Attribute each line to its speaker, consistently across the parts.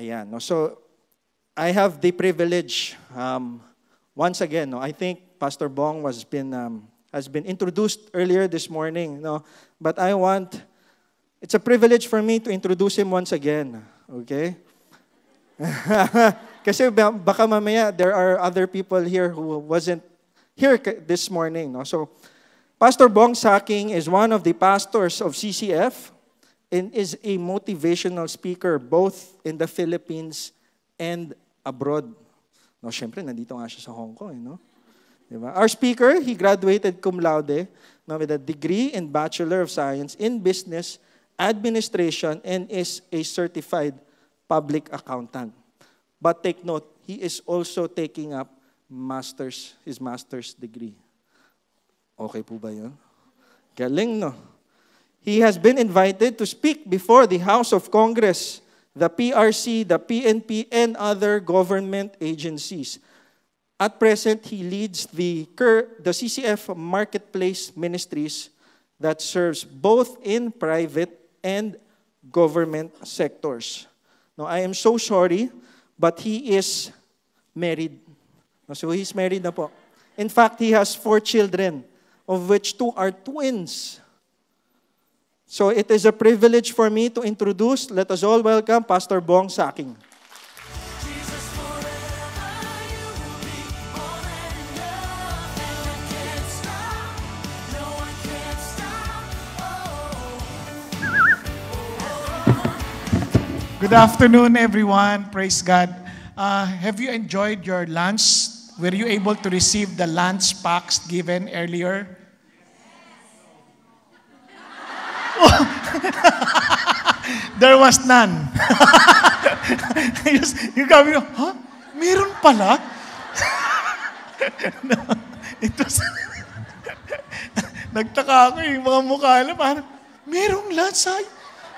Speaker 1: Ayan, no? So, I have the privilege, um, once again, no? I think Pastor Bong was been, um, has been introduced earlier this morning, no? But I want, it's a privilege for me to introduce him once again, okay? Kasi baka mamaya there are other people here who wasn't here this morning, no? So, Pastor Bong Saking is one of the pastors of CCF and is a motivational speaker both in the Philippines and abroad. No, syempre, nandito nga siya sa Hong Kong, eh, no? Diba? Our speaker, he graduated cum laude no, with a degree in Bachelor of Science in Business Administration and is a certified public accountant. But take note, he is also taking up master's, his master's degree. Okay po ba yun? Galing, no? He has been invited to speak before the House of Congress, the PRC, the PNP, and other government agencies. At present, he leads the, the CCF Marketplace Ministries that serves both in private and government sectors. Now, I am so sorry, but he is married. So he's married na po. In fact, he has four children of which two are twins. So it is a privilege for me to introduce, let us all welcome Pastor Bong Saking.
Speaker 2: Good afternoon, everyone. Praise God. Uh, have you enjoyed your lunch? Were you able to receive the lunch packs given earlier? there was none. you kami, huh? Meron pala? no, it was, nagtaka ako yung mga mukha nila, parang, merong lunch, ay,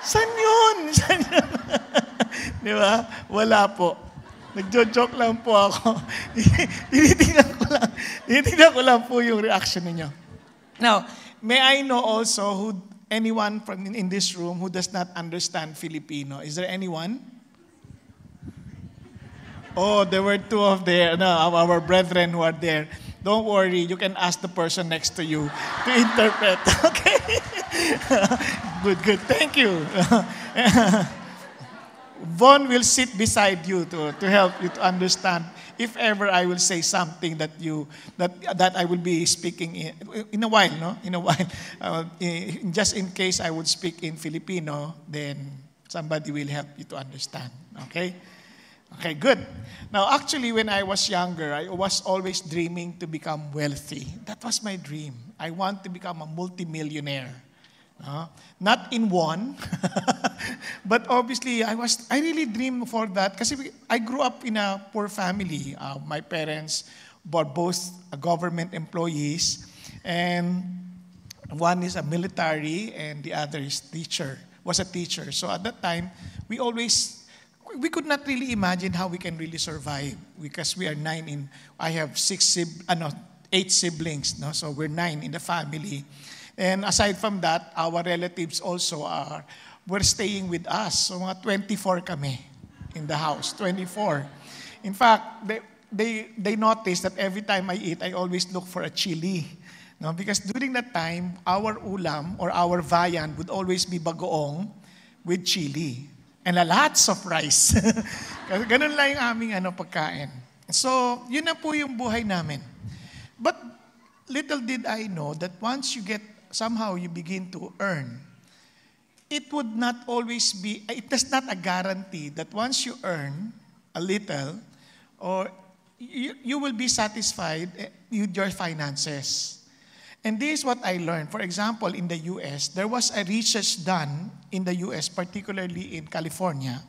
Speaker 2: saan yun? Saan yun? Di ba? Wala po. Nagjo-joke lang po ako. tinitingnan ko lang, tinitingnan ko lang po yung reaction ninyo. Now, may I know also who anyone from in this room who does not understand Filipino? Is there anyone? Oh, there were two of there, no, our brethren who are there. Don't worry, you can ask the person next to you to interpret. Okay? good, good. Thank you. Von will sit beside you to, to help you to understand if ever I will say something that you that that I will be speaking in, in a while, no? In a while, uh, in, just in case I would speak in Filipino, then somebody will help you to understand. Okay. Okay, good. Now, actually, when I was younger, I was always dreaming to become wealthy. That was my dream. I want to become a multimillionaire. Uh, not in one, but obviously I was I really dream for that because I grew up in a poor family. Uh, my parents were both government employees, and one is a military and the other is teacher was a teacher. So at that time, we always we could not really imagine how we can really survive because we are nine in. I have six uh, no, eight siblings, no, so we're nine in the family. And aside from that, our relatives also are, were staying with us. So mga 24 kami in the house, 24. In fact, they, they, they noticed that every time I eat, I always look for a chili. No? Because during that time, our ulam or our vayan would always be bagoong with chili. And lots of rice. Ganun lang yung aming ano, pagkain. So, yun na po yung buhay namin. But little did I know that once you get somehow you begin to earn, it would not always be, it is not a guarantee that once you earn a little, or you, you will be satisfied eh, with your finances. And this is what I learned. For example, in the US, there was a research done in the US, particularly in California,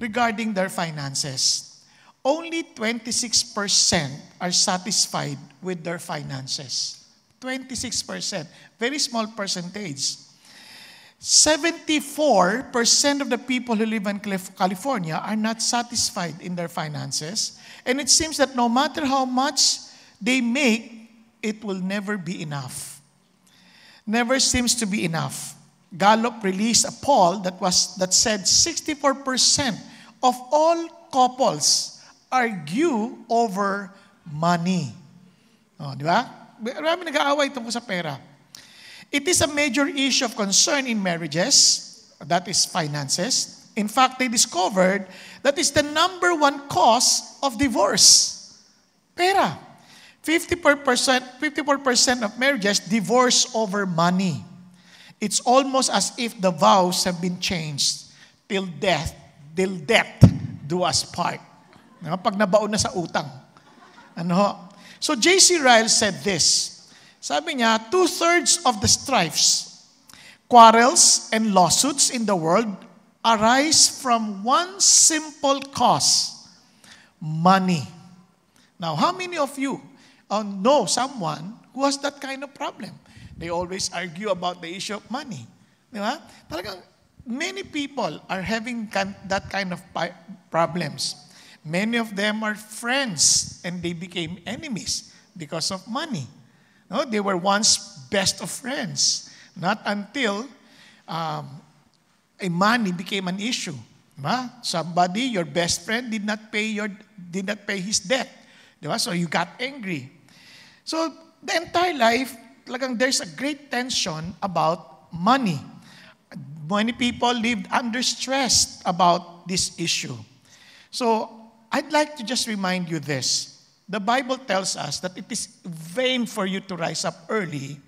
Speaker 2: regarding their finances. Only 26% are satisfied with their finances. 26%. Very small percentage. 74% of the people who live in California are not satisfied in their finances. And it seems that no matter how much they make, it will never be enough. Never seems to be enough. Gallup released a poll that was that said 64% of all couples argue over money. Oh, di ba? Marami nag-aaway tungkol sa pera. It is a major issue of concern in marriages, that is finances. In fact, they discovered that is the number one cause of divorce. Pera. 54%, 54% of marriages divorce over money. It's almost as if the vows have been changed till death, till death do us part. Pag nabaon na sa utang. Ano? So J.C. Ryle said this. Sabi niya, two-thirds of the strifes, quarrels, and lawsuits in the world arise from one simple cause, money. Now, how many of you uh, know someone who has that kind of problem? They always argue about the issue of money. Di? Talagang many people are having that kind of problems. Many of them are friends and they became enemies because of money. No, they were once best of friends. Not until um, a money became an issue. Diba? Somebody, your best friend, did not pay your did not pay his debt. Diba? So you got angry. So the entire life, talagang there's a great tension about money. Many people lived under stress about this issue. So I'd like to just remind you this. The Bible tells us that it is vain for you to rise up early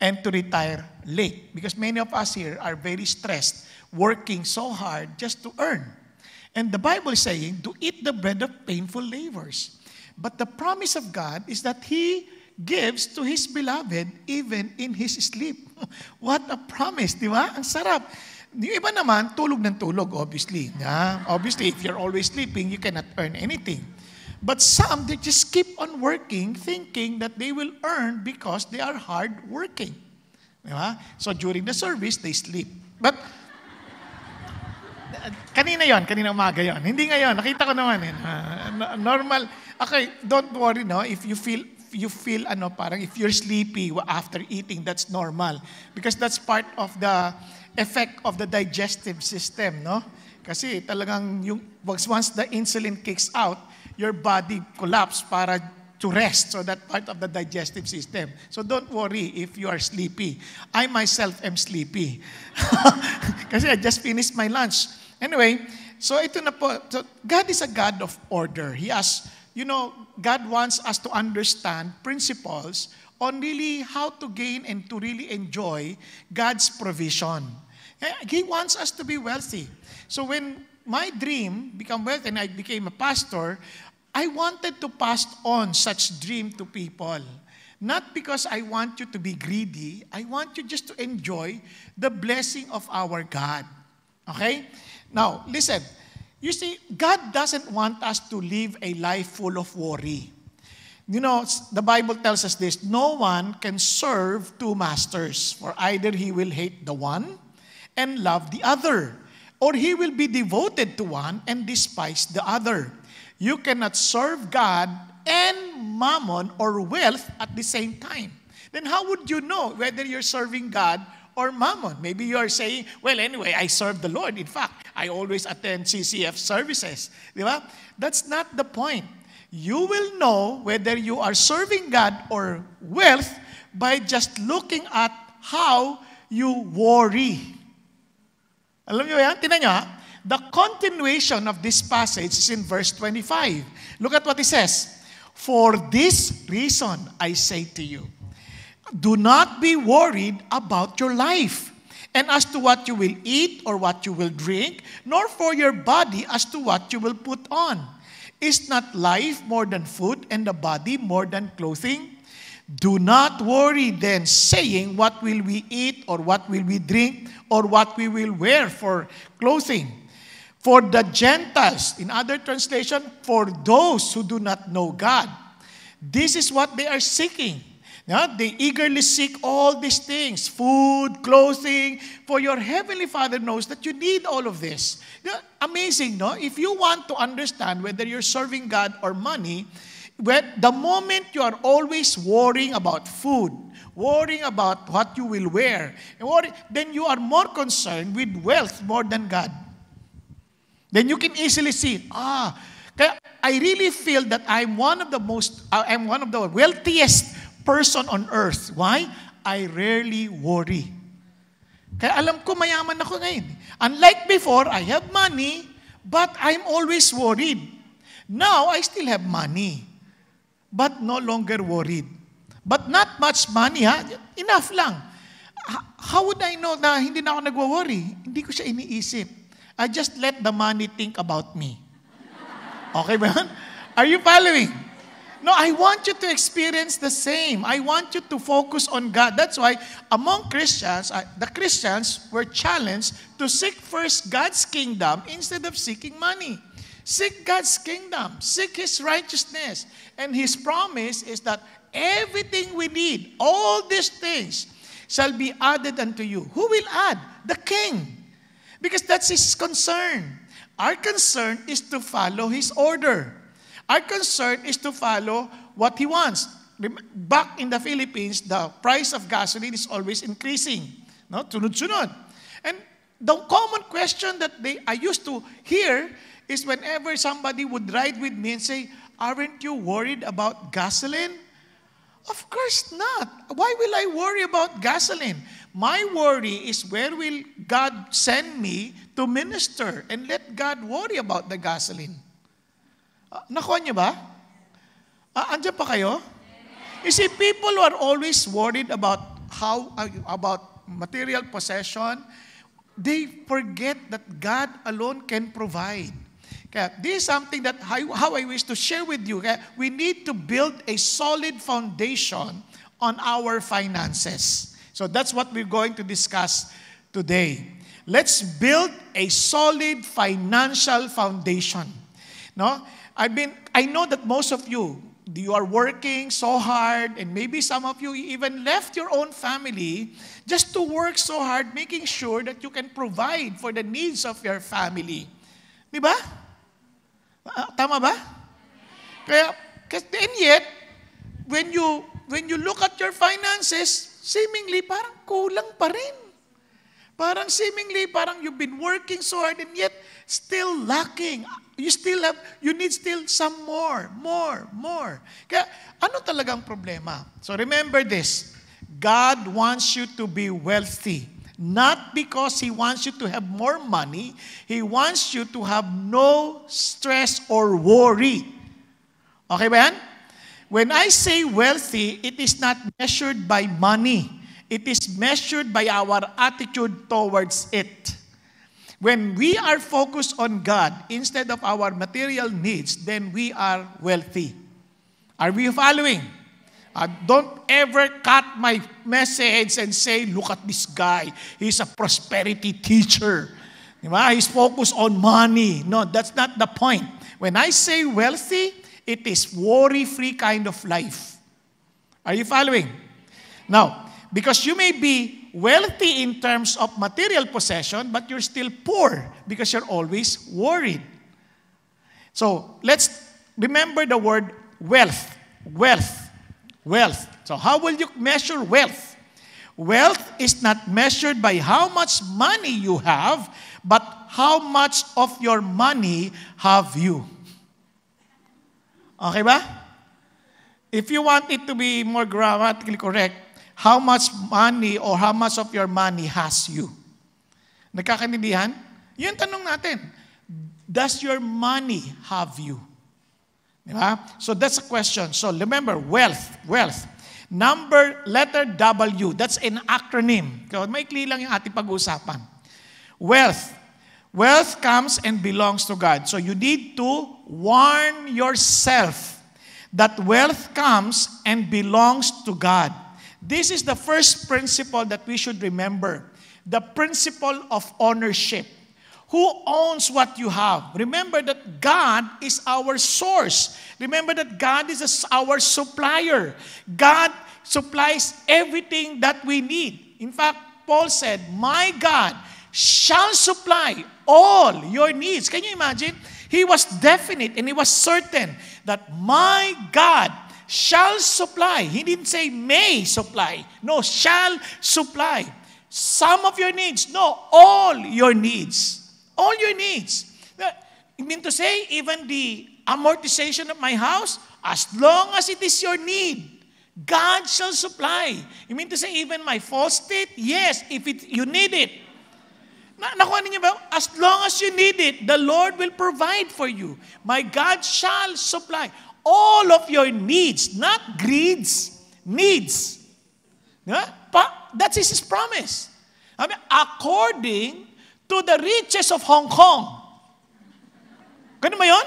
Speaker 2: and to retire late because many of us here are very stressed, working so hard just to earn. And the Bible is saying to eat the bread of painful labors. But the promise of God is that He gives to His beloved even in His sleep. What a promise, di ba? Ang sarap. Yung iba naman, tulog ng tulog, obviously. Yeah? Obviously, if you're always sleeping, you cannot earn anything. But some, they just keep on working, thinking that they will earn because they are hard working. Diba? So during the service, they sleep. But, kanina yon, kanina umaga yon. Hindi ngayon, nakita ko naman. Eh, normal. Okay, don't worry, no? If you feel you feel ano parang if you're sleepy after eating that's normal because that's part of the effect of the digestive system no kasi talagang yung once the insulin kicks out your body collapse para to rest. So that part of the digestive system. So don't worry if you are sleepy. I myself am sleepy. Kasi I just finished my lunch. Anyway, so ito na po. So God is a God of order. He has, you know, God wants us to understand principles on really how to gain and to really enjoy God's provision. Eh, he wants us to be wealthy. So when my dream become wealthy and I became a pastor, I wanted to pass on such dream to people. Not because I want you to be greedy, I want you just to enjoy the blessing of our God. Okay? Now, listen. You see, God doesn't want us to live a life full of worry. You know, the Bible tells us this no one can serve two masters, for either he will hate the one and love the other, or he will be devoted to one and despise the other. You cannot serve God and mammon or wealth at the same time. Then how would you know whether you're serving God or mammon? Maybe you are saying, well, anyway, I serve the Lord. In fact, I always attend CCF services. Di? That's not the point. You will know whether you are serving God or wealth by just looking at how you worry. Alam niyo yan? Tinan niyo ha? The continuation of this passage is in verse 25. Look at what he says. For this reason, I say to you, do not be worried about your life and as to what you will eat or what you will drink, nor for your body as to what you will put on. Is not life more than food and the body more than clothing? Do not worry then, saying, What will we eat, or what will we drink, or what we will wear for clothing? For the Gentiles, in other translation, for those who do not know God. This is what they are seeking. Yeah, they eagerly seek all these things food, clothing, for your heavenly Father knows that you need all of this. Amazing, no? If you want to understand whether you're serving God or money, when, the moment you are always worrying about food, worrying about what you will wear, then you are more concerned with wealth more than God. Then you can easily see, ah, I really feel that I'm one of the most, uh, I'm one of the wealthiest person on earth. Why? I rarely worry. Kaya alam ko mayaman ako ngayon. Unlike before, I have money, but I'm always worried. Now, I still have money, but no longer worried. But not much money, ha? Enough lang. How would I know na hindi na ako nagwo-worry? Hindi ko siya iniisip. I just let the money think about me. Okay ba Are you following? No, I want you to experience the same. I want you to focus on God. That's why among Christians, the Christians were challenged to seek first God's kingdom instead of seeking money. Seek God's kingdom, seek His righteousness. And His promise is that everything we need, all these things, shall be added unto you. Who will add? The King. Because that's His concern. Our concern is to follow His order. Our concern is to follow what He wants. Back in the Philippines, the price of gasoline is always increasing. No? Sunod-sunod. And the common question that they, I used to hear is whenever somebody would ride with me and say, Aren't you worried about gasoline? Of course not. Why will I worry about gasoline? My worry is where will God send me to minister and let God worry about the gasoline. Uh, nakuha niyo ba? Uh, andyan pa kayo? You see, people are always worried about how, uh, about material possession, they forget that God alone can provide. Kaya this is something that I, how I wish to share with you. Kaya we need to build a solid foundation on our finances. So that's what we're going to discuss today. Let's build a solid financial foundation. No? I've been, I know that most of you, you are working so hard, and maybe some of you even left your own family just to work so hard, making sure that you can provide for the needs of your family. Di ba? Uh, tama ba? Kaya, and yet, when you, when you look at your finances, seemingly parang kulang pa rin. Parang seemingly, parang you've been working so hard and yet still lacking. You still have, you need still some more, more, more. Kaya, ano talagang problema? So remember this, God wants you to be wealthy. Not because He wants you to have more money, He wants you to have no stress or worry. Okay ba? When I say wealthy, it is not measured by money. It is measured by our attitude towards it. When we are focused on God instead of our material needs, then we are wealthy. Are we following? Uh, don't ever cut my message and say, look at this guy. He's a prosperity teacher. He's focused on money. No, that's not the point. When I say wealthy, it is worry-free kind of life. Are you following? Now, because you may be wealthy in terms of material possession, but you're still poor because you're always worried. So let's remember the word wealth. Wealth. Wealth. So, how will you measure wealth? Wealth is not measured by how much money you have, but how much of your money have you. Okay ba? If you want it to be more grammatically correct, how much money or how much of your money has you? Nagkakaintindihan? Yun tanong natin. Does your money have you? Diba? So that's a question. So remember, wealth, wealth. Number, letter W, that's an acronym. Maikli lang yung ating pag-uusapan. Wealth. Wealth comes and belongs to God. So you need to warn yourself that wealth comes and belongs to God. This is the first principle that we should remember the principle of ownership. Who owns what you have? Remember that God is our source. Remember that God is our supplier. God supplies everything that we need. In fact, Paul said, My God shall supply all your needs. Can you imagine? He was definite and he was certain that my God shall supply. He didn't say may supply. No, shall supply. Some of your needs. No, all your needs. All your needs. I mean to say, even the amortization of my house, as long as it is your need, God shall supply. You mean to say, even my false state? Yes, if it, you need it. Na, nakuha ninyo ba? As long as you need it, the Lord will provide for you. My God shall supply all of your needs, not greeds, needs. Yeah? Pa, that's His promise. I mean, according to the riches of Hong Kong. Ganun ba yun?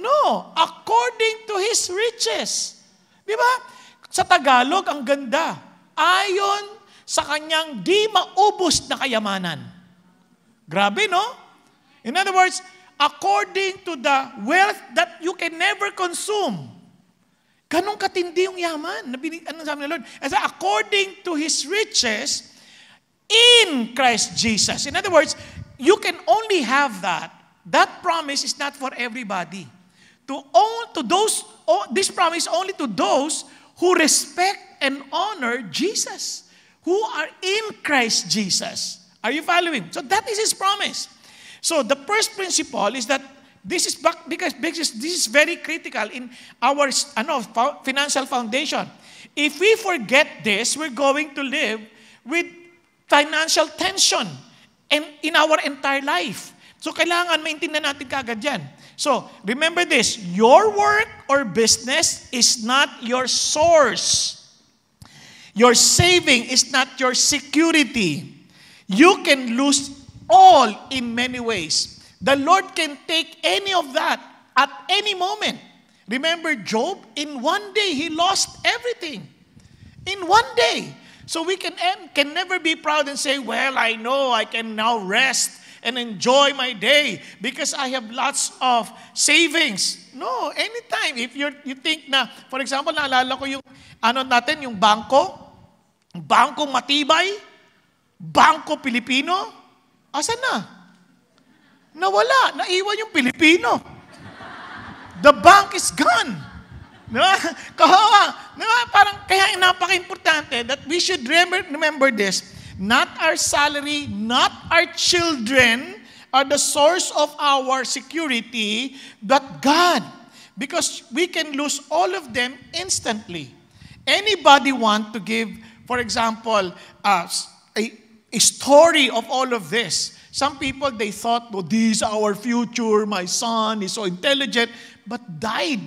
Speaker 2: No. According to His riches. Di ba? Sa Tagalog, ang ganda. Ayon sa kanyang di maubos na kayamanan. Grabe, no? In other words, according to the wealth that you can never consume. Ganong katindi yung yaman. Ano sabi ng Lord? As according to His riches in Christ Jesus. In other words, you can only have that. That promise is not for everybody. To all, to those, this promise only to those who respect and honor Jesus who are in Christ Jesus. Are you following? So that is his promise. So the first principle is that this is back because this is very critical in our ano, financial foundation. If we forget this, we're going to live with financial tension and in our entire life. So kailangan maintindihan natin kagad yan. So, remember this, your work or business is not your source. Your saving is not your security. You can lose all in many ways. The Lord can take any of that at any moment. Remember Job? In one day, he lost everything. In one day. So we can, can never be proud and say, Well, I know I can now rest and enjoy my day because I have lots of savings. No, anytime. If you you think na, for example, naalala ko yung ano natin, yung bangko, Bangko Matibay, Bangko Pilipino, asan na? Nawala, naiwan yung Pilipino. The bank is gone. Diba? Kahawa. Diba? Parang kaya napaka-importante that we should remember, remember this. Not our salary, not our children are the source of our security, but God. Because we can lose all of them instantly. Anybody want to give For example, uh, a, a story of all of this. Some people, they thought, oh, this is our future, my son is so intelligent, but died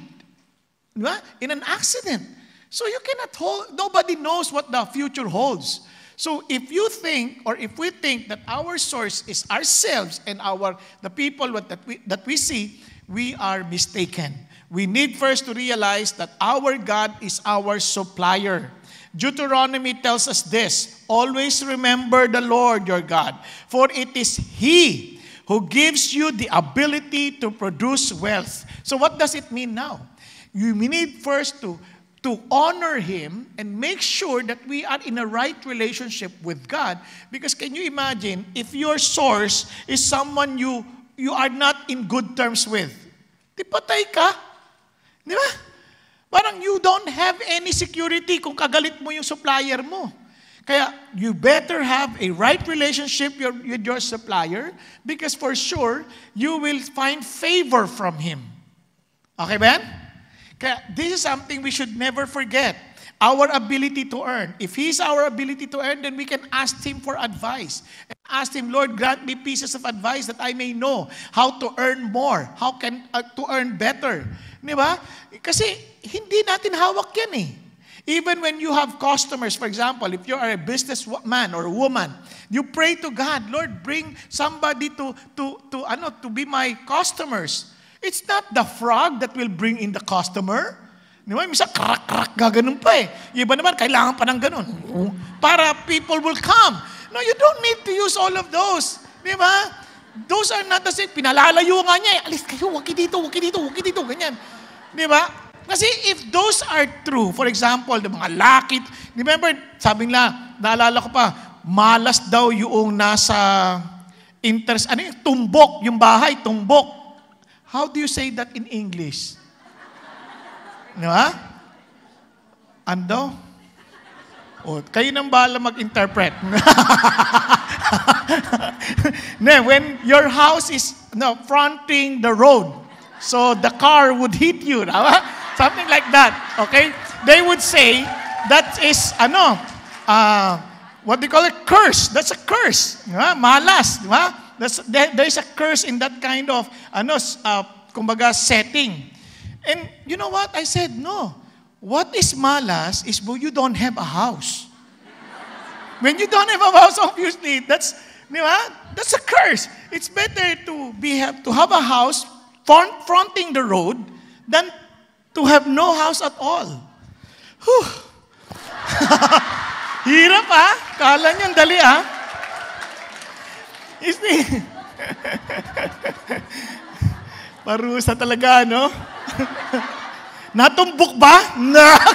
Speaker 2: in an accident. So you cannot hold, nobody knows what the future holds. So if you think, or if we think that our source is ourselves and our the people that we, that we see, we are mistaken. We need first to realize that our God is our supplier. Deuteronomy tells us this Always remember the Lord your God, for it is He who gives you the ability to produce wealth. So, what does it mean now? You need first to, to honor Him and make sure that we are in a right relationship with God. Because can you imagine if your source is someone you, you are not in good terms with? Di patay ka. Di ba? Parang you don't have any security kung kagalit mo yung supplier mo. Kaya you better have a right relationship with your supplier because for sure, you will find favor from him. Okay, Ben? Kaya this is something we should never forget. Our ability to earn. If He's our ability to earn, then we can ask Him for advice. And ask Him, Lord, grant me pieces of advice that I may know how to earn more, how can uh, to earn better. Di ba? Kasi hindi natin hawak yan eh. Even when you have customers, for example, if you are a businessman or a woman, you pray to God, Lord, bring somebody to to to ano to be my customers. It's not the frog that will bring in the customer. Di ba? Misa, krak-krak, gaganon pa eh. Yung iba naman, kailangan pa ng ganon. Para people will come. No, you don't need to use all of those. Di ba? Those are not the same. Pinalalayo nga niya eh. Alis kayo, wag dito, wag dito, wag dito, ganyan. Di ba? Kasi if those are true, for example, the mga lakit, remember, sabi nga, naalala ko pa, malas daw yung nasa interest, ano yung tumbok, yung bahay, tumbok. How do you say that in English? Di ba? Ando? O, kayo nang bahala mag-interpret. ne, when your house is no, fronting the road. So the car would hit you. Tama? Something like that. Okay? They would say, that is, ano, uh, what they call it? Curse. That's a curse. Di ba? Malas. Di ba? That's, there, there's a curse in that kind of, ano, uh, kumbaga, setting. And you know what? I said, no. What is malas is you don't have a house. when you don't have a house, obviously, that's, di ba? That's a curse. It's better to be to have a house front, fronting the road than to have no house at all. Whew. Hirap ah. Kala niyan dali ah. Isni. Parusa talaga, no? Natumbok ba? Not.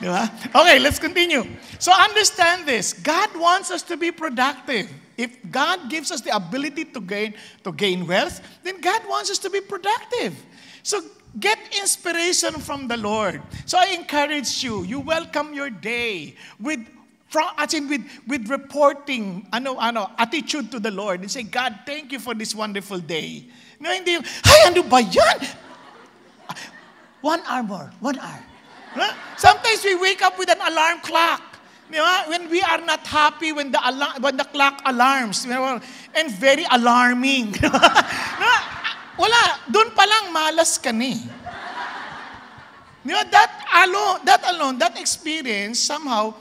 Speaker 2: diba? Okay, let's continue. So understand this. God wants us to be productive. If God gives us the ability to gain to gain wealth, then God wants us to be productive. So get inspiration from the Lord. So I encourage you, you welcome your day with from, as in with, with reporting ano, ano, attitude to the Lord and say, God, thank you for this wonderful day. No, hindi, ay, ano ba yan? One hour more, one hour. Sometimes we wake up with an alarm clock. When we are not happy when the, alarm, when the clock alarms. And very alarming. Wala, doon pa malas ka ni. You know, that alone, that alone, that experience somehow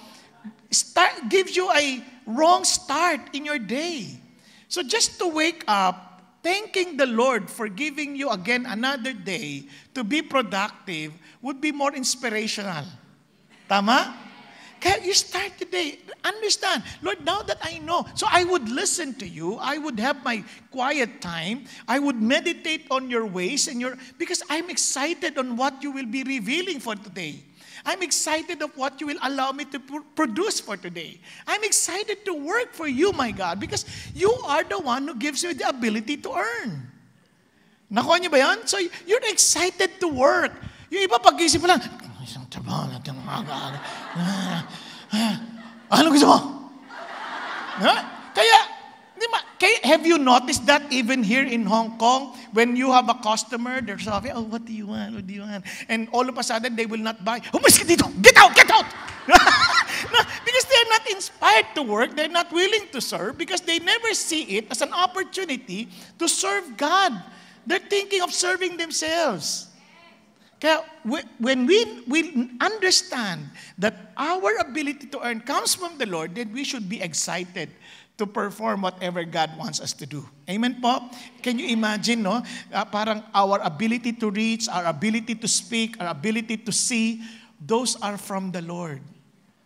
Speaker 2: start, gives you a wrong start in your day. So just to wake up, thanking the Lord for giving you again another day to be productive would be more inspirational. Tama? Can you start today. Understand, Lord, now that I know, so I would listen to you. I would have my quiet time. I would meditate on your ways and your, because I'm excited on what you will be revealing for today. I'm excited of what you will allow me to pr- produce for today. I'm excited to work for you, my God, because you are the one who gives you the ability to earn. Nakuha niyo ba yan? So you're excited to work. Yung iba pag-isip lang, isang trabaho natin aga-aga. Ano gusto mo? Huh? Kaya, have you noticed that even here in Hong Kong, when you have a customer, they're sabi, oh, what do you want? What do you want? And all of a sudden, they will not buy. Umalis ka dito! Get out! Get out! no, because they're not inspired to work, they're not willing to serve because they never see it as an opportunity to serve God. They're thinking of serving themselves. Kaya when we, we understand that our ability to earn comes from the Lord, then we should be excited to perform whatever God wants us to do. Amen po? Can you imagine, no? Uh, parang our ability to reach, our ability to speak, our ability to see, those are from the Lord.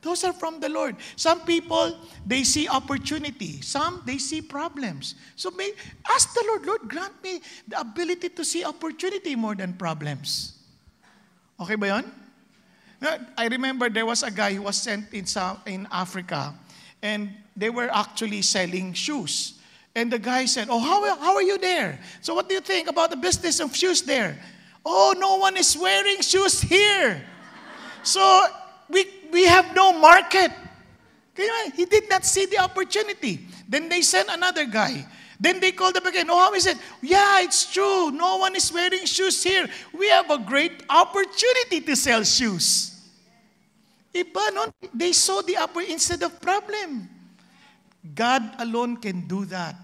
Speaker 2: Those are from the Lord. Some people, they see opportunity. Some, they see problems. So may, ask the Lord, Lord, grant me the ability to see opportunity more than problems. Okay ba yun? I remember there was a guy who was sent in, in Africa and they were actually selling shoes. And the guy said, Oh, how, how are you there? So, what do you think about the business of shoes there? Oh, no one is wearing shoes here. So, we, we have no market. He did not see the opportunity. Then they sent another guy. Then they called up again. Oh, how is it? Yeah, it's true. No one is wearing shoes here. We have a great opportunity to sell shoes. They saw the opportunity instead of problem. God alone can do that.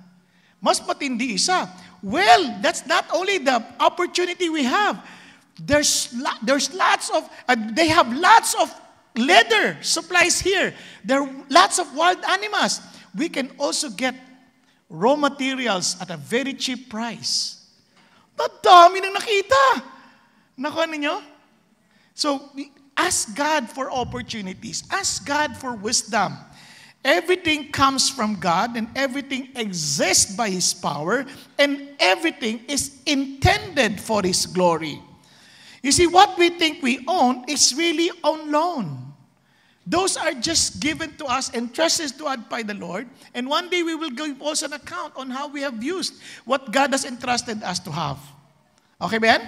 Speaker 2: Mas matindi isa. Well, that's not only the opportunity we have. There's, there's lots of, uh, they have lots of leather supplies here. There are lots of wild animals. We can also get raw materials at a very cheap price. Madami nang nakita. Nakuha ninyo? So, ask God for opportunities. Ask God for wisdom. Everything comes from God and everything exists by His power and everything is intended for His glory. You see, what we think we own is really on loan. Those are just given to us, entrusted to us by the Lord. And one day we will give also an account on how we have used what God has entrusted us to have. Okay, Ben?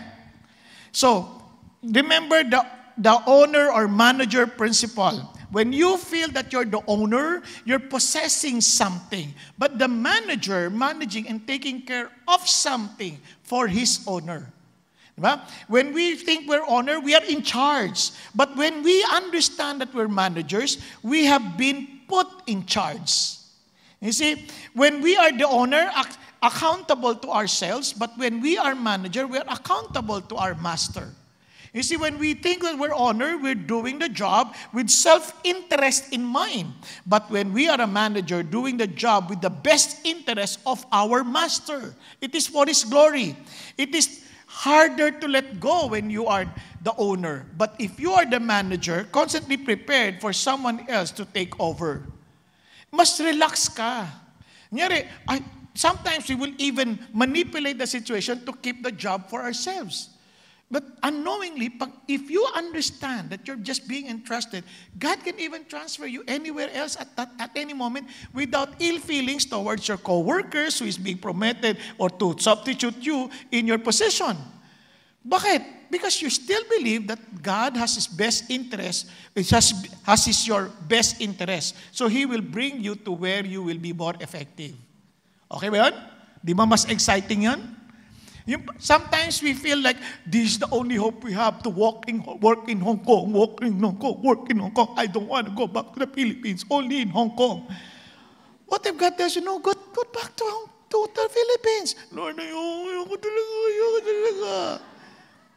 Speaker 2: So, remember the, the owner or manager principle. When you feel that you're the owner, you're possessing something. But the manager managing and taking care of something for his owner. Diba? When we think we're owner, we are in charge. But when we understand that we're managers, we have been put in charge. You see, when we are the owner, ac- accountable to ourselves, but when we are manager, we are accountable to our master. You see, when we think that we're owner, we're doing the job with self-interest in mind. But when we are a manager doing the job with the best interest of our master, it is for his glory. It is harder to let go when you are the owner. But if you are the manager, constantly prepared for someone else to take over, mas relax ka. Nyari, sometimes we will even manipulate the situation to keep the job for ourselves. But unknowingly, if you understand that you're just being entrusted, God can even transfer you anywhere else at, that, at any moment without ill feelings towards your co-workers who is being promoted or to substitute you in your position. Bakit? Because you still believe that God has His best interest, has, has His your best interest. So He will bring you to where you will be more effective. Okay ba yun? Di ba mas exciting yan? Sometimes we feel like this is the only hope we have to walk in, work in Hong Kong, work in Hong Kong, work in Hong Kong. I don't want to go back to the Philippines, only in Hong Kong. What if God tells you, no, go, go back to, to the Philippines? Lord, ayoko, talaga, ayoko talaga.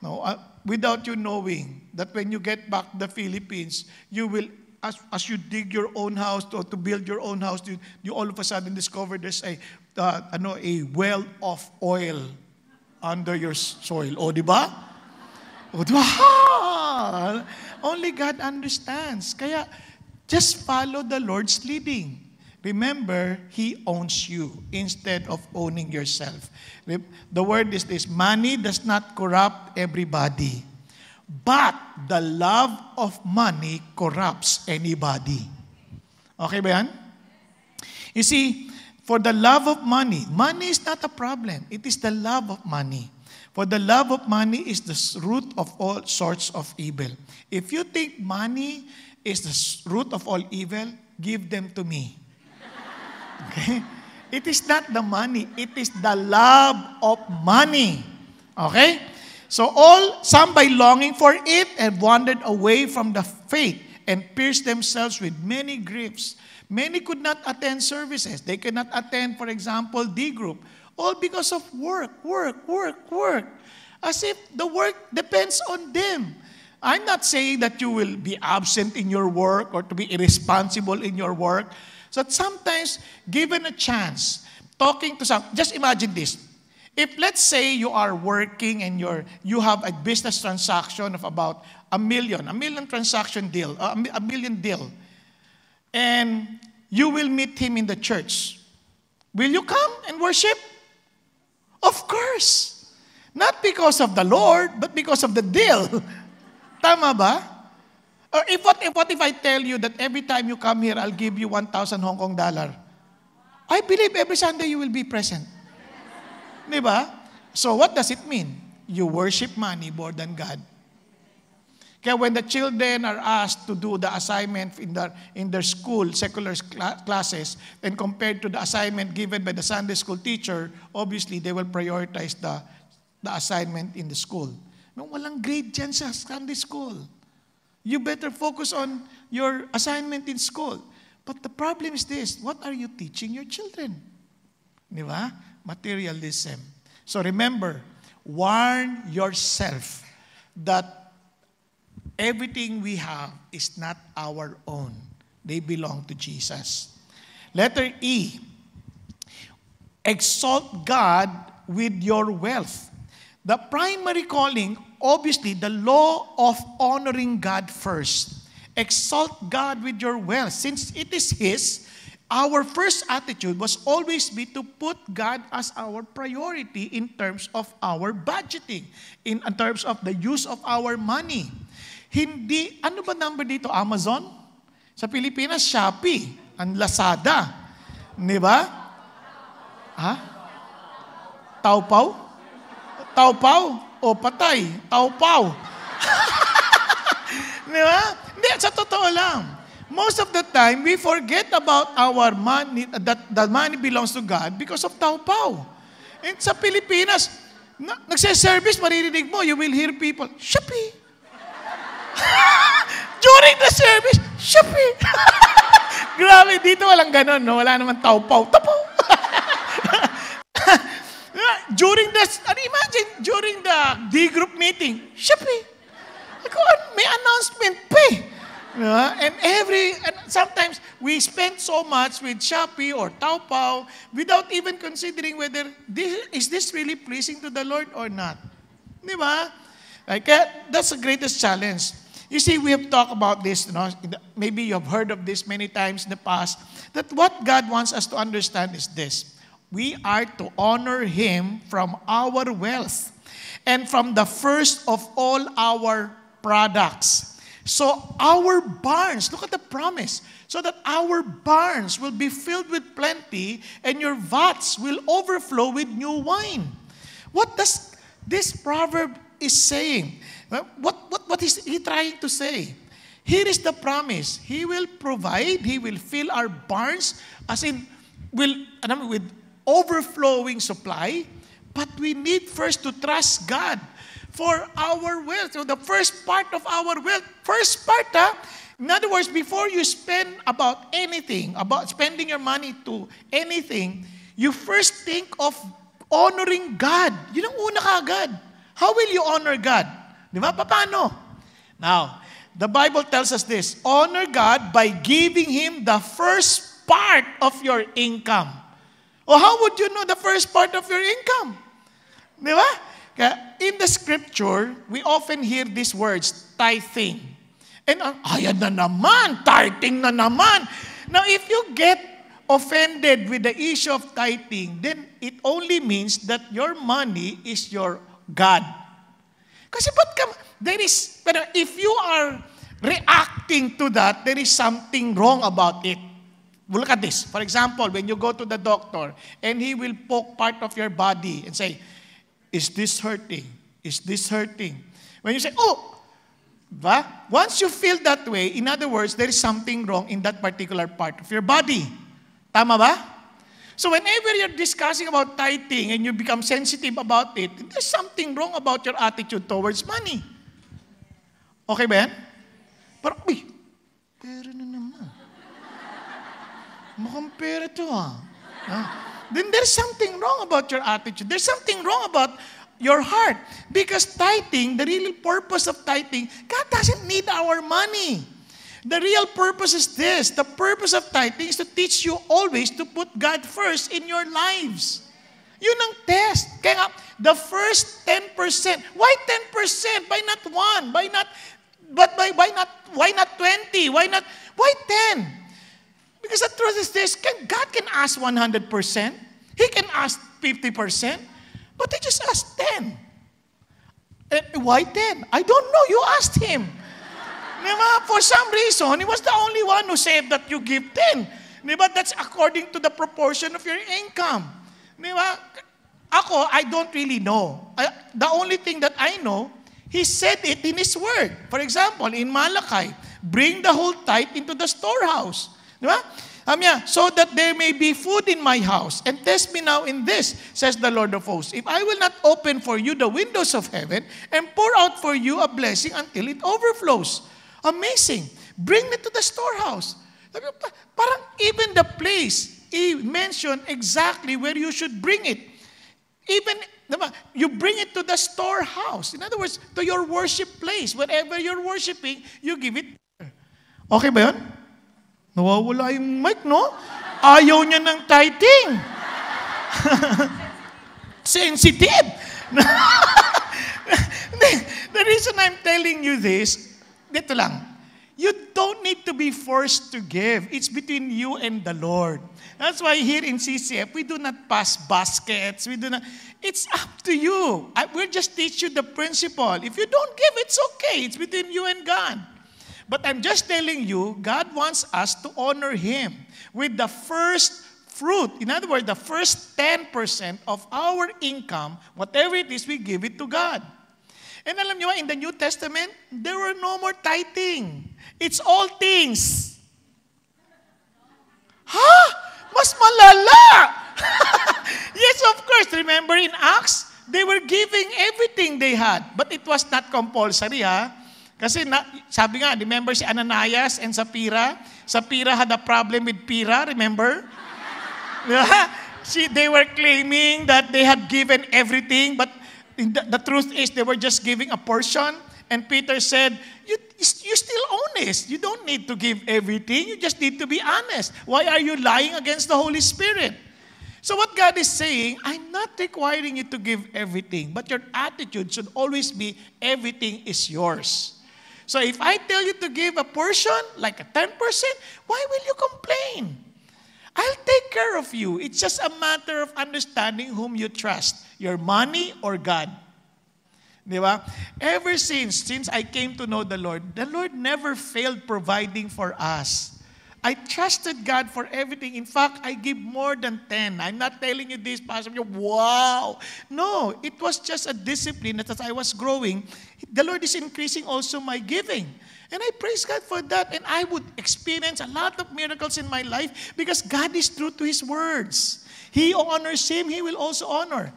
Speaker 2: No, uh, without you knowing that when you get back to the Philippines, you will as, as you dig your own house to, to build your own house, you, you all of a sudden discover there's a uh, a well of oil under your soil. O, di ba? O, di ba? Only God understands. Kaya, just follow the Lord's leading. Remember, He owns you instead of owning yourself. The word is this, money does not corrupt everybody. But the love of money corrupts anybody. Okay ba yan? You see, for the love of money, money is not a problem. It is the love of money. For the love of money is the root of all sorts of evil. If you think money is the root of all evil, give them to me. Okay? It is not the money, it is the love of money. Okay? So all, some by longing for it have wandered away from the faith and pierced themselves with many griefs. Many could not attend services. They cannot attend, for example, D group. All because of work, work, work, work. As if the work depends on them. I'm not saying that you will be absent in your work or to be irresponsible in your work. So sometimes, given a chance, talking to some, just imagine this. If let's say you are working and you're, you have a business transaction of about a million, a million transaction deal, uh, a million deal, and you will meet him in the church, will you come and worship? Of course. Not because of the Lord, but because of the deal. Tama ba? Or if what, if what if I tell you that every time you come here, I'll give you 1,000 Hong Kong dollar? I believe every Sunday you will be present. Di ba? So what does it mean? You worship money more than God. Kaya when the children are asked to do the assignment in their, in their school, secular classes, and compared to the assignment given by the Sunday school teacher, obviously they will prioritize the, the assignment in the school. No, walang grade dyan sa Sunday school. You better focus on your assignment in school. But the problem is this, what are you teaching your children? Di ba? Materialism. So remember, warn yourself that everything we have is not our own. They belong to Jesus. Letter E, exalt God with your wealth. The primary calling, obviously, the law of honoring God first. Exalt God with your wealth. Since it is His, our first attitude was always be to put God as our priority in terms of our budgeting, in, in terms of the use of our money. Hindi, ano ba number dito? Amazon? Sa Pilipinas, Shopee. Ang Lazada. Di ba? Ha? Taupao? Taupao? O patay? Taupao? Di ba? Hindi, sa totoo lang. most of the time, we forget about our money, that the money belongs to God because of tao-pao. And sa Pilipinas, na, nagse-service, maririnig mo, you will hear people, Shopee! During the service, Shopee! Grabe, dito walang ganon, no? Wala naman tao-pao. Tapaw! during the, ano, imagine, during the D-group meeting, Shopee! Ako, may announcement pa eh. And every, and sometimes we spend so much with Shopee or Taobao without even considering whether this, is this really pleasing to the Lord or not. Di ba? Like, that's the greatest challenge. You see, we have talked about this, you know, maybe you have heard of this many times in the past, that what God wants us to understand is this. We are to honor Him from our wealth and from the first of all our products. So our barns, look at the promise, so that our barns will be filled with plenty and your vats will overflow with new wine. What does this proverb is saying? What, what, what is he trying to say? Here is the promise. He will provide, He will fill our barns, as in, will, with overflowing supply, but we need first to trust God for our wealth. So the first part of our wealth, first part, ha? in other words, before you spend about anything, about spending your money to anything, you first think of honoring God. Yun ang una kagad. How will you honor God? Di ba? Paano? Now, the Bible tells us this, honor God by giving Him the first part of your income. O how would you know the first part of your income? Di ba? In the scripture, we often hear these words, tithing. And ayan na naman, tithing na naman. Now, if you get offended with the issue of tithing, then it only means that your money is your God. Kasi ba't ka, there is, pero if you are reacting to that, there is something wrong about it. Look at this. For example, when you go to the doctor and he will poke part of your body and say, Is this hurting? Is this hurting? When you say, oh, ba? Once you feel that way, in other words, there is something wrong in that particular part of your body. Tama ba? So whenever you're discussing about tithing and you become sensitive about it, there's something wrong about your attitude towards money. Okay ba yan? Parang, uy, pera na naman. Mukhang pera to ah. ah then there's something wrong about your attitude. There's something wrong about your heart. Because tithing, the real purpose of tithing, God doesn't need our money. The real purpose is this. The purpose of tithing is to teach you always to put God first in your lives. Yun ang test. Kaya nga, the first 10%. Why 10%? Why not 1? Why not, but why, why not, why not 20? Why not, why 10? Because the truth is this, can, God can ask 100%. He can ask 50%. But he just asked 10. And eh, why 10? I don't know. You asked him. Diba? For some reason, he was the only one who said that you give 10. Diba? That's according to the proportion of your income. Diba? Ako, I don't really know. The only thing that I know, he said it in his word. For example, in Malachi, bring the whole tithe into the storehouse. Di ba? Um, yeah, so that there may be food in my house. And test me now in this, says the Lord of hosts. If I will not open for you the windows of heaven and pour out for you a blessing until it overflows. Amazing. Bring it to the storehouse. Parang even the place, he mentioned exactly where you should bring it. Even, you bring it to the storehouse. In other words, to your worship place. Wherever you're worshiping, you give it. Okay ba yun? Nawawala yung mic, no? Ayaw niya ng tithing. Sensitive. the reason I'm telling you this, dito lang. You don't need to be forced to give. It's between you and the Lord. That's why here in CCF, we do not pass baskets. We do not. It's up to you. I, we'll just teach you the principle. If you don't give, it's okay. It's between you and God. But I'm just telling you, God wants us to honor Him with the first fruit. In other words, the first 10% of our income, whatever it is, we give it to God. And alam niyo, in the New Testament, there were no more tithing. It's all things. Ha? Mas malala! yes, of course. Remember in Acts, they were giving everything they had. But it was not compulsory, ha? Kasi na, sabi nga, remember si Ananias and Sapphira? Sapphira had a problem with Pira, remember? See, they were claiming that they had given everything, but the, truth is they were just giving a portion. And Peter said, you, you're still honest. You don't need to give everything. You just need to be honest. Why are you lying against the Holy Spirit? So, what God is saying, I'm not requiring you to give everything, but your attitude should always be everything is yours. So, if I tell you to give a portion, like a 10%, why will you complain? I'll take care of you. It's just a matter of understanding whom you trust your money or God. Di ba? Ever since, since I came to know the Lord, the Lord never failed providing for us. I trusted God for everything. In fact, I give more than 10. I'm not telling you this, Pastor. Wow. No, it was just a discipline that as I was growing, the Lord is increasing also my giving. And I praise God for that. And I would experience a lot of miracles in my life because God is true to His words. He honors Him, He will also honor.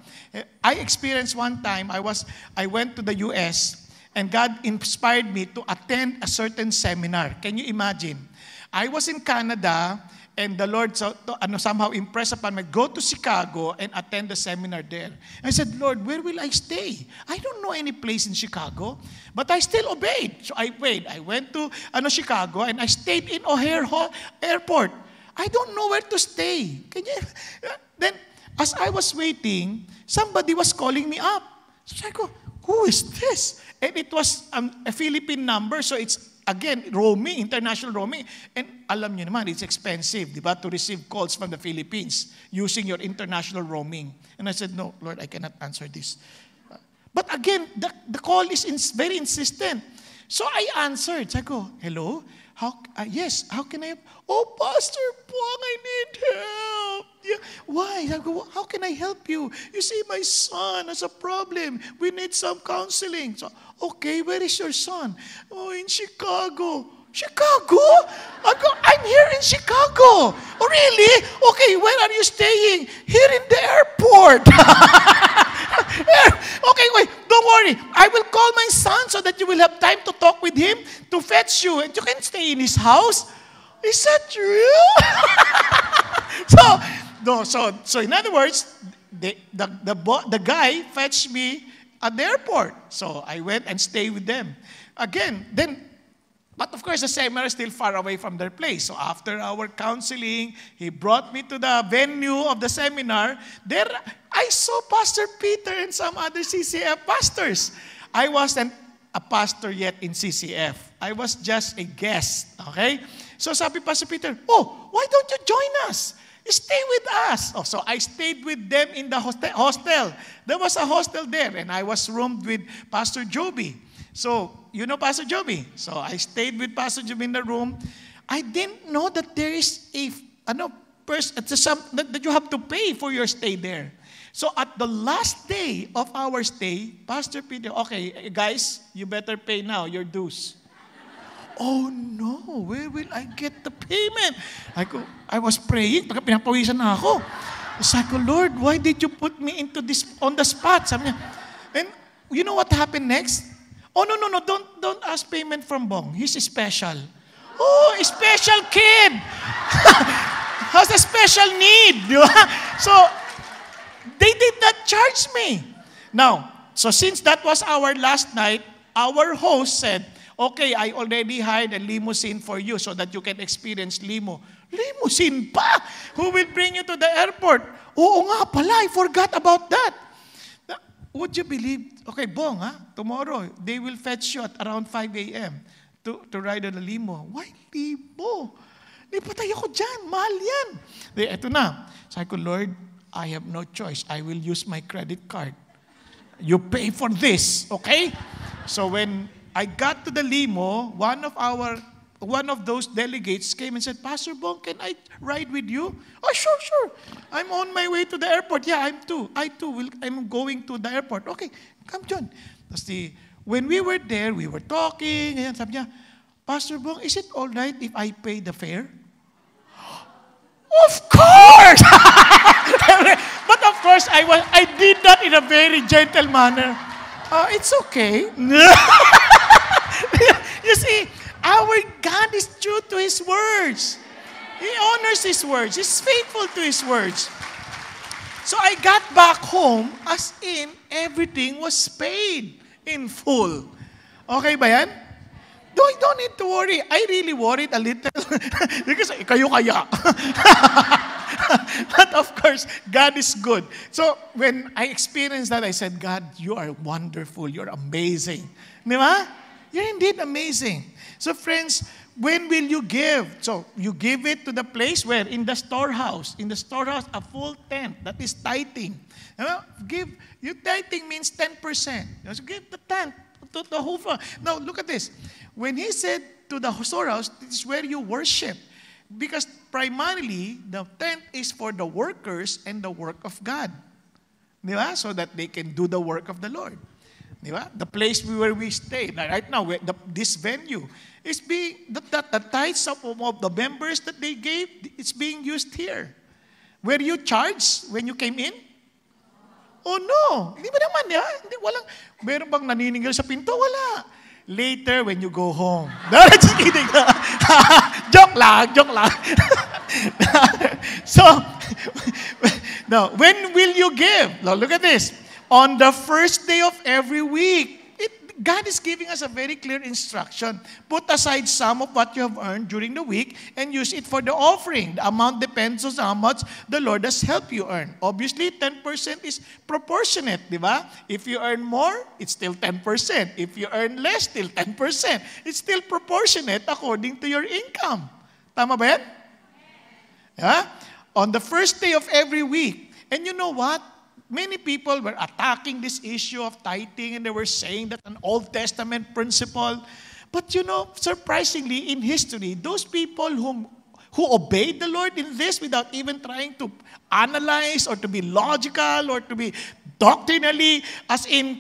Speaker 2: I experienced one time, I, was, I went to the U.S. and God inspired me to attend a certain seminar. Can you imagine? I was in Canada, and the Lord so, to, ano, somehow impressed upon me, go to Chicago and attend the seminar there. I said, Lord, where will I stay? I don't know any place in Chicago, but I still obeyed. So I wait. I went to ano, Chicago and I stayed in O'Hare Airport. I don't know where to stay. Can you? Then, as I was waiting, somebody was calling me up. So I go, who is this? And it was um, a Philippine number, so it's again, roaming, international roaming. And alam niyo naman, it's expensive, di ba, to receive calls from the Philippines using your international roaming. And I said, no, Lord, I cannot answer this. But again, the, the call is ins- very insistent. So I answered. I go, hello? How, uh, yes, how can I help? Oh, Pastor Pong, I need help. Yeah. Why? How can I help you? You see, my son has a problem. We need some counseling. So, okay, where is your son? Oh, in Chicago. Chicago? I go, I'm here in Chicago. Oh, really? Okay, where are you staying? Here in the airport. okay, wait, don't worry. I will call my son so that you will have time to talk with him, to fetch you, and you can stay in his house. Is that true? so, no, so, so in other words, the, the, the, the guy fetched me at the airport. So I went and stayed with them. Again, then but of course, the seminar is still far away from their place. So after our counseling, he brought me to the venue of the seminar. There, I saw Pastor Peter and some other CCF pastors. I wasn't a pastor yet in CCF. I was just a guest, okay? So sabi Pastor Peter, oh, why don't you join us? Stay with us. Oh, so I stayed with them in the hostel. There was a hostel there, and I was roomed with Pastor Joby. So, you know Pastor Joby. So, I stayed with Pastor Joby in the room. I didn't know that there is a, ano, pers- some, that, that you have to pay for your stay there. So, at the last day of our stay, Pastor Peter, okay, guys, you better pay now your dues. oh no, where will I get the payment? I go, I was praying, pagka pinapawisan na ako. Sabi ko, Lord, why did you put me into this, on the spot? Sabi niya, and you know what happened next? Oh, no, no, no. Don't, don't ask payment from Bong. He's special. Oh, special kid. Has a special need. So, they did not charge me. Now, so since that was our last night, our host said, okay, I already hired a limousine for you so that you can experience limo. Limousine pa? Who will bring you to the airport? Oo nga pala, I forgot about that. Would you believe, okay, Bong, ha? tomorrow, they will fetch you at around 5 a.m. To, to ride on a limo. Why limo? Di patay ako dyan, mahal yan. Di, eto na. Sabi ko, Lord, I have no choice. I will use my credit card. You pay for this, okay? So when I got to the limo, one of our one of those delegates came and said, Pastor Bong, can I ride with you? Oh, sure, sure. I'm on my way to the airport. Yeah, I'm too. I too will, I'm going to the airport. Okay, come John. Tapos the, when we were there, we were talking. Ayan, sabi niya, Pastor Bong, is it all right if I pay the fare? Of course! but of course, I, was, I did that in a very gentle manner. Uh, it's okay. you see, our God is true to His words. He honors His words. He's faithful to His words. So I got back home as in everything was paid in full. Okay ba yan? Don't, don't need to worry. I really worried a little because kayo kaya. but of course, God is good. So when I experienced that, I said, God, you are wonderful. You're amazing. Di ba? You're indeed amazing. So friends, when will you give? So you give it to the place where? In the storehouse. In the storehouse, a full tent. That is tithing. You know, give, you tithing means 10%. So give the tenth to the whole. Now look at this. When he said to the storehouse, this is where you worship. Because primarily, the tent is for the workers and the work of God. Di? So that they can do the work of the Lord. Di? The place where we stay. Right now, the, this venue is being, the, the, the tithes of, of the members that they gave, it's being used here. Were you charged when you came in? Oh no, hindi ba naman ya? Hindi, walang, meron bang naniningil sa pinto? Wala. Later when you go home. No, just kidding. joke lang, joke lang. so, now, when will you give? Now, look at this. On the first day of every week. God is giving us a very clear instruction. Put aside some of what you have earned during the week and use it for the offering. The amount depends on how much the Lord has helped you earn. Obviously, 10% is proportionate, di ba? If you earn more, it's still 10%. If you earn less, still 10%. It's still proportionate according to your income. Tama ba yan? Yeah? On the first day of every week. And you know what? Many people were attacking this issue of tithing and they were saying that an Old Testament principle. But you know, surprisingly, in history, those people whom, who obeyed the Lord in this without even trying to analyze or to be logical or to be doctrinally, as in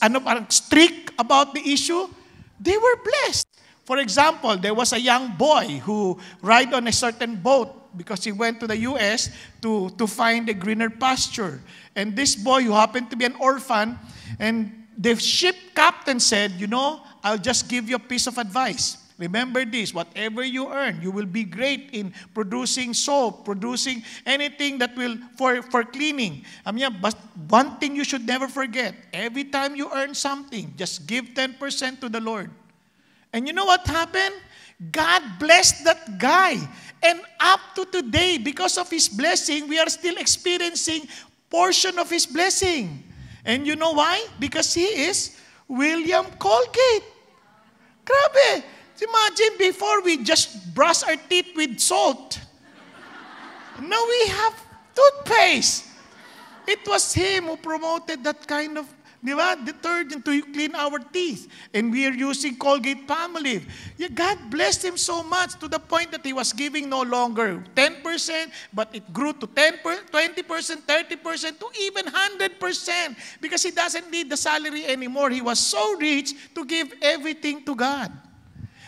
Speaker 2: ano, parang strict about the issue, they were blessed. For example, there was a young boy who ride on a certain boat because he went to the U.S. to, to find a greener pasture. And this boy who happened to be an orphan, and the ship captain said, You know, I'll just give you a piece of advice. Remember this whatever you earn, you will be great in producing soap, producing anything that will for, for cleaning. I mean, but one thing you should never forget every time you earn something, just give 10% to the Lord. And you know what happened? God blessed that guy. And up to today, because of his blessing, we are still experiencing portion of his blessing. And you know why? Because he is William Colgate. Grabe. Imagine before we just brush our teeth with salt. Now we have toothpaste. It was him who promoted that kind of Di ba? Detergent to clean our teeth. And we are using Colgate Palmolive. Yeah, God blessed him so much to the point that he was giving no longer 10%, but it grew to 10, 20%, 30%, to even 100% because he doesn't need the salary anymore. He was so rich to give everything to God.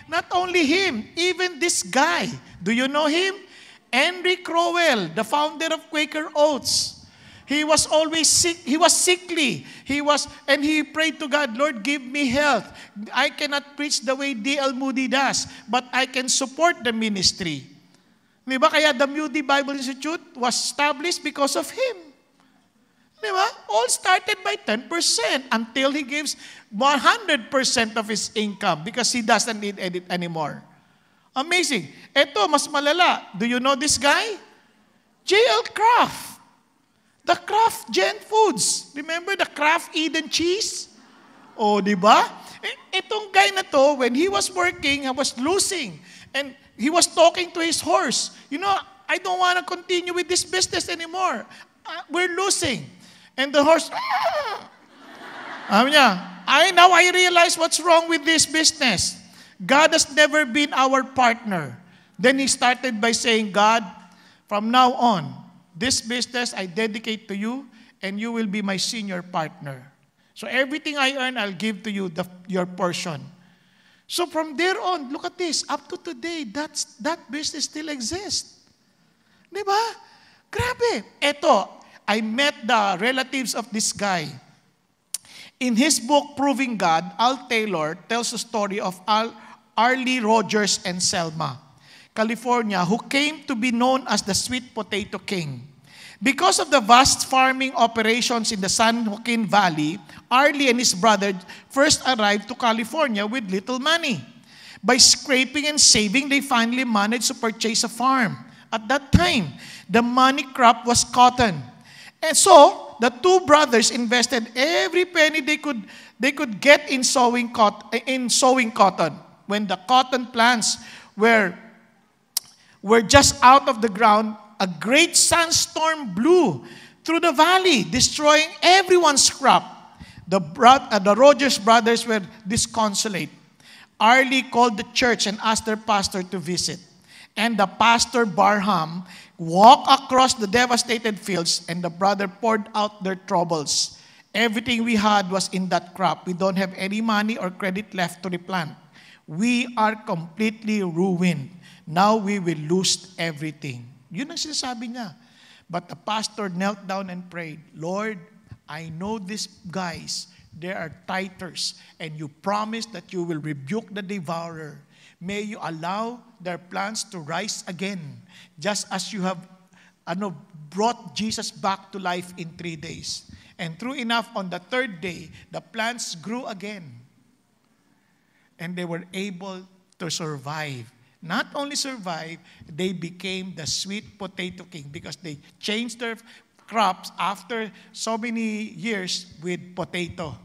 Speaker 2: Not only him, even this guy. Do you know him? Henry Crowell, the founder of Quaker Oats. He was always sick. He was sickly. He was, and he prayed to God, Lord, give me health. I cannot preach the way D.L. Moody does, but I can support the ministry. Di ba? Kaya the Moody Bible Institute was established because of him. Di ba? All started by 10% until he gives 100% of his income because he doesn't need it anymore. Amazing. Ito, mas malala. Do you know this guy? J.L. Kraft. The Kraft Gen Foods. Remember the Kraft Eden cheese? O, oh, di ba? Itong guy na to, when he was working, he was losing. And he was talking to his horse. You know, I don't want to continue with this business anymore. Uh, we're losing. And the horse, ah! Niya, I, now I realize what's wrong with this business. God has never been our partner. Then he started by saying, God, from now on, This business I dedicate to you, and you will be my senior partner. So everything I earn, I'll give to you the, your portion. So from there on, look at this. Up to today, that's, that business still exists. Di ba? Grabe. Eto, I met the relatives of this guy. In his book, Proving God, Al Taylor tells the story of Al, Arlie Rogers and Selma, California, who came to be known as the Sweet Potato King. Because of the vast farming operations in the San Joaquin Valley, Arlie and his brother first arrived to California with little money. By scraping and saving, they finally managed to purchase a farm. At that time, the money crop was cotton. And so, the two brothers invested every penny they could, they could get in sowing, cotton, in sowing cotton. When the cotton plants were, were just out of the ground, a great sandstorm blew through the valley, destroying everyone's crop. The, bro- uh, the Rogers brothers were disconsolate. Arlie called the church and asked their pastor to visit. And the pastor Barham walked across the devastated fields, and the brother poured out their troubles. Everything we had was in that crop. We don't have any money or credit left to replant. We are completely ruined. Now we will lose everything. Yun ang sinasabi niya. But the pastor knelt down and prayed, Lord, I know these guys, they are titers, and you promised that you will rebuke the devourer. May you allow their plans to rise again, just as you have ano, brought Jesus back to life in three days. And true enough, on the third day, the plants grew again. And they were able to survive. Not only survived, they became the sweet potato king because they changed their crops after so many years with potato.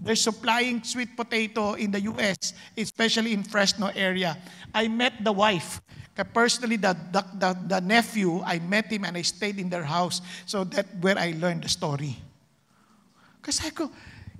Speaker 2: They're supplying sweet potato in the US, especially in Fresno area. I met the wife. Personally, the, the, the, the nephew, I met him and I stayed in their house. So that's where I learned the story. Because I go,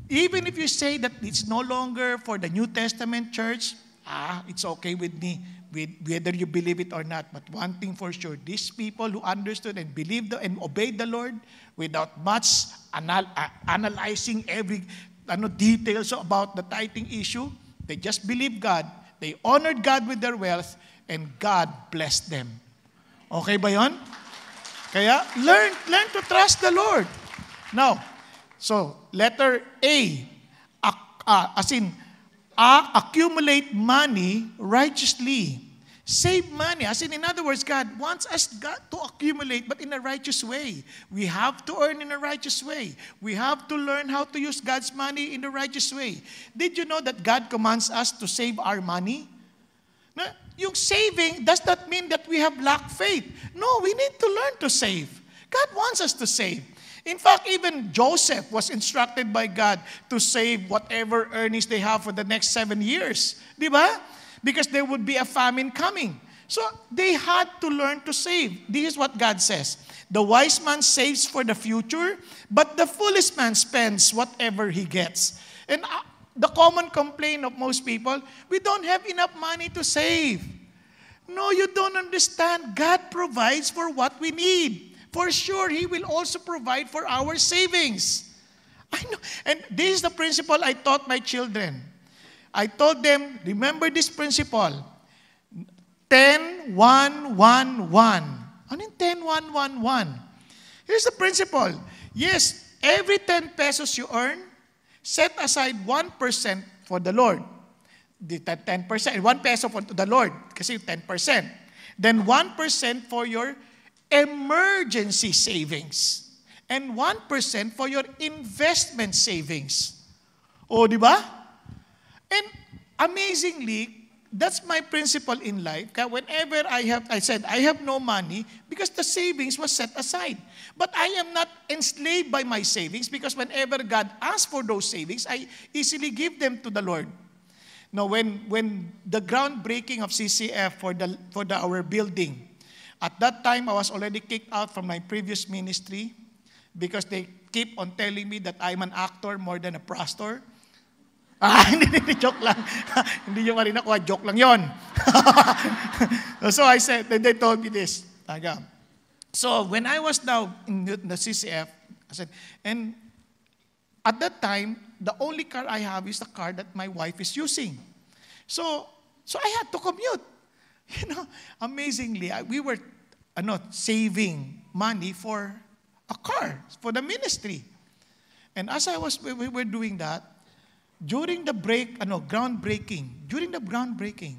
Speaker 2: even if you say that it's no longer for the New Testament church, ah, it's okay with me, whether you believe it or not. But one thing for sure, these people who understood and believed and obeyed the Lord without much anal- uh, analyzing every ano, details about the tithing issue, they just believed God, they honored God with their wealth, and God blessed them. Okay ba yon? Kaya, learn, learn to trust the Lord. Now, so, letter A, uh, as in, uh, accumulate money righteously. Save money. As in, in other words, God wants us God to accumulate, but in a righteous way. We have to earn in a righteous way. We have to learn how to use God's money in a righteous way. Did you know that God commands us to save our money? Na, yung saving does not mean that we have lack faith. No, we need to learn to save. God wants us to save. In fact, even Joseph was instructed by God to save whatever earnings they have for the next seven years. Di ba? Because there would be a famine coming. So they had to learn to save. This is what God says. The wise man saves for the future, but the foolish man spends whatever he gets. And uh, the common complaint of most people, we don't have enough money to save. No, you don't understand. God provides for what we need. For sure, He will also provide for our savings. I know. And this is the principle I taught my children. I told them, remember this principle. 10, 1, 1, 1. Ano yung 10, 1, 1, 1? Here's the principle. Yes, every 10 pesos you earn, set aside 1% for the Lord. The 10%, 1 peso for the Lord, kasi 10%. Then 1% for your emergency savings. And 1% for your investment savings. O, di ba? And amazingly, that's my principle in life. Whenever I have, I said, I have no money because the savings was set aside. But I am not enslaved by my savings because whenever God asks for those savings, I easily give them to the Lord. Now, when, when the groundbreaking of CCF for, the, for the, our building, at that time, I was already kicked out from my previous ministry because they keep on telling me that I'm an actor more than a pastor. Ah, hindi, hindi, joke lang. hindi nyo marin ako, joke lang yon. so I said, then they told me this. So when I was now in the, CCF, I said, and at that time, the only car I have is the car that my wife is using. So, so I had to commute. You know, amazingly, we were ano, saving money for a car, for the ministry. And as I was, we were doing that, during the break, ano, groundbreaking, during the groundbreaking,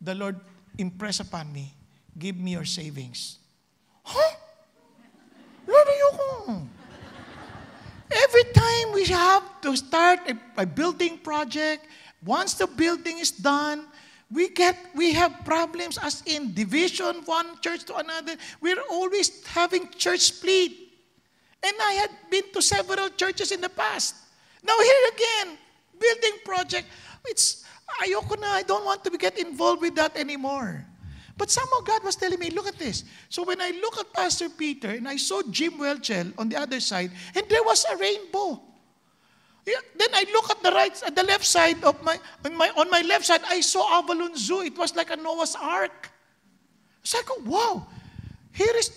Speaker 2: the Lord impressed upon me, give me your savings. Huh? Lord, ayoko. Every time we have to start a, a building project, once the building is done, we get we have problems as in division one church to another we're always having church split and i had been to several churches in the past now here again building project it's ayoko na i don't want to get involved with that anymore but somehow god was telling me look at this so when i look at pastor peter and i saw jim welchel on the other side and there was a rainbow yeah, then I look at the right, at the left side of my, on my, on my left side, I saw Avalon Zoo. It was like a Noah's Ark. So I go, wow, here is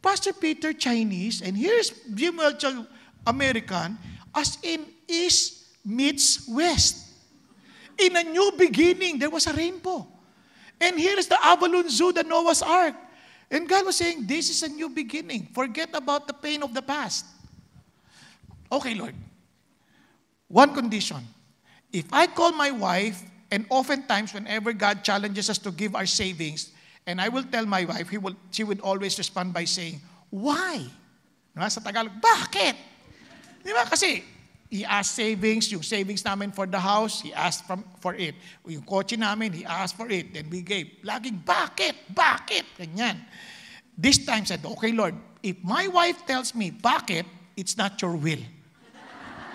Speaker 2: Pastor Peter Chinese, and here is Jim Welchel American, as in East meets West. In a new beginning, there was a rainbow. And here is the Avalon Zoo, the Noah's Ark. And God was saying, this is a new beginning. Forget about the pain of the past. Okay, Lord. One condition. If I call my wife, and oftentimes whenever God challenges us to give our savings, and I will tell my wife, he will, she would always respond by saying, Why? No, sa Tagalog, bakit? Di ba? Kasi, he asked savings, yung savings namin for the house, he asked from, for it. Yung kotse namin, he asked for it, then we gave. Laging, bakit? Bakit? Ganyan. This time said, okay Lord, if my wife tells me, bakit, it's not your will.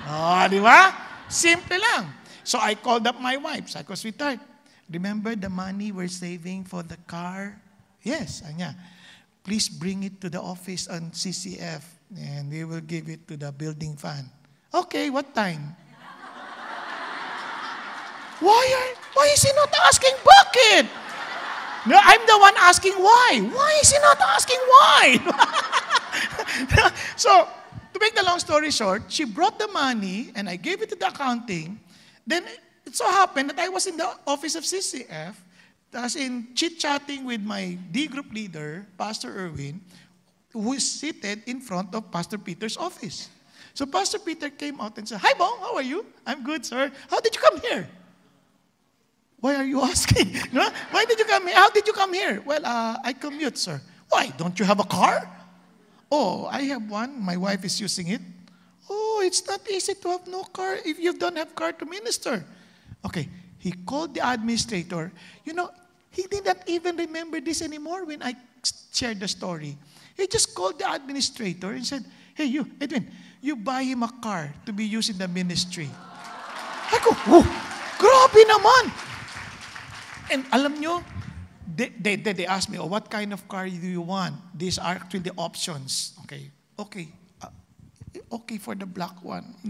Speaker 2: Oh, di ba? Simple lang. So I called up my wife. Sabi ko, sweetheart, remember the money we're saving for the car? Yes, anya. Please bring it to the office on CCF and we will give it to the building fund. Okay, what time? why are, why is he not asking bucket? No, I'm the one asking why. Why is he not asking why? so, to make the long story short, she brought the money and I gave it to the accounting. Then it so happened that I was in the office of CCF, as in chit-chatting with my D group leader, Pastor Erwin, who is seated in front of Pastor Peter's office. So Pastor Peter came out and said, Hi, Bong, how are you? I'm good, sir. How did you come here? Why are you asking? Why did you come here? How did you come here? Well, uh, I commute, sir. Why? Don't you have a car? Oh, I have one. My wife is using it. Oh, it's not easy to have no car if you don't have car to minister. Okay, he called the administrator. You know, he didn't even remember this anymore when I shared the story. He just called the administrator and said, Hey, you, Edwin, you buy him a car to be used in the ministry. Go, oh, grabe naman. And alam nyo, they, they, they, they asked me, oh, what kind of car do you want? These are actually the options. Okay, okay. Uh, okay for the black one.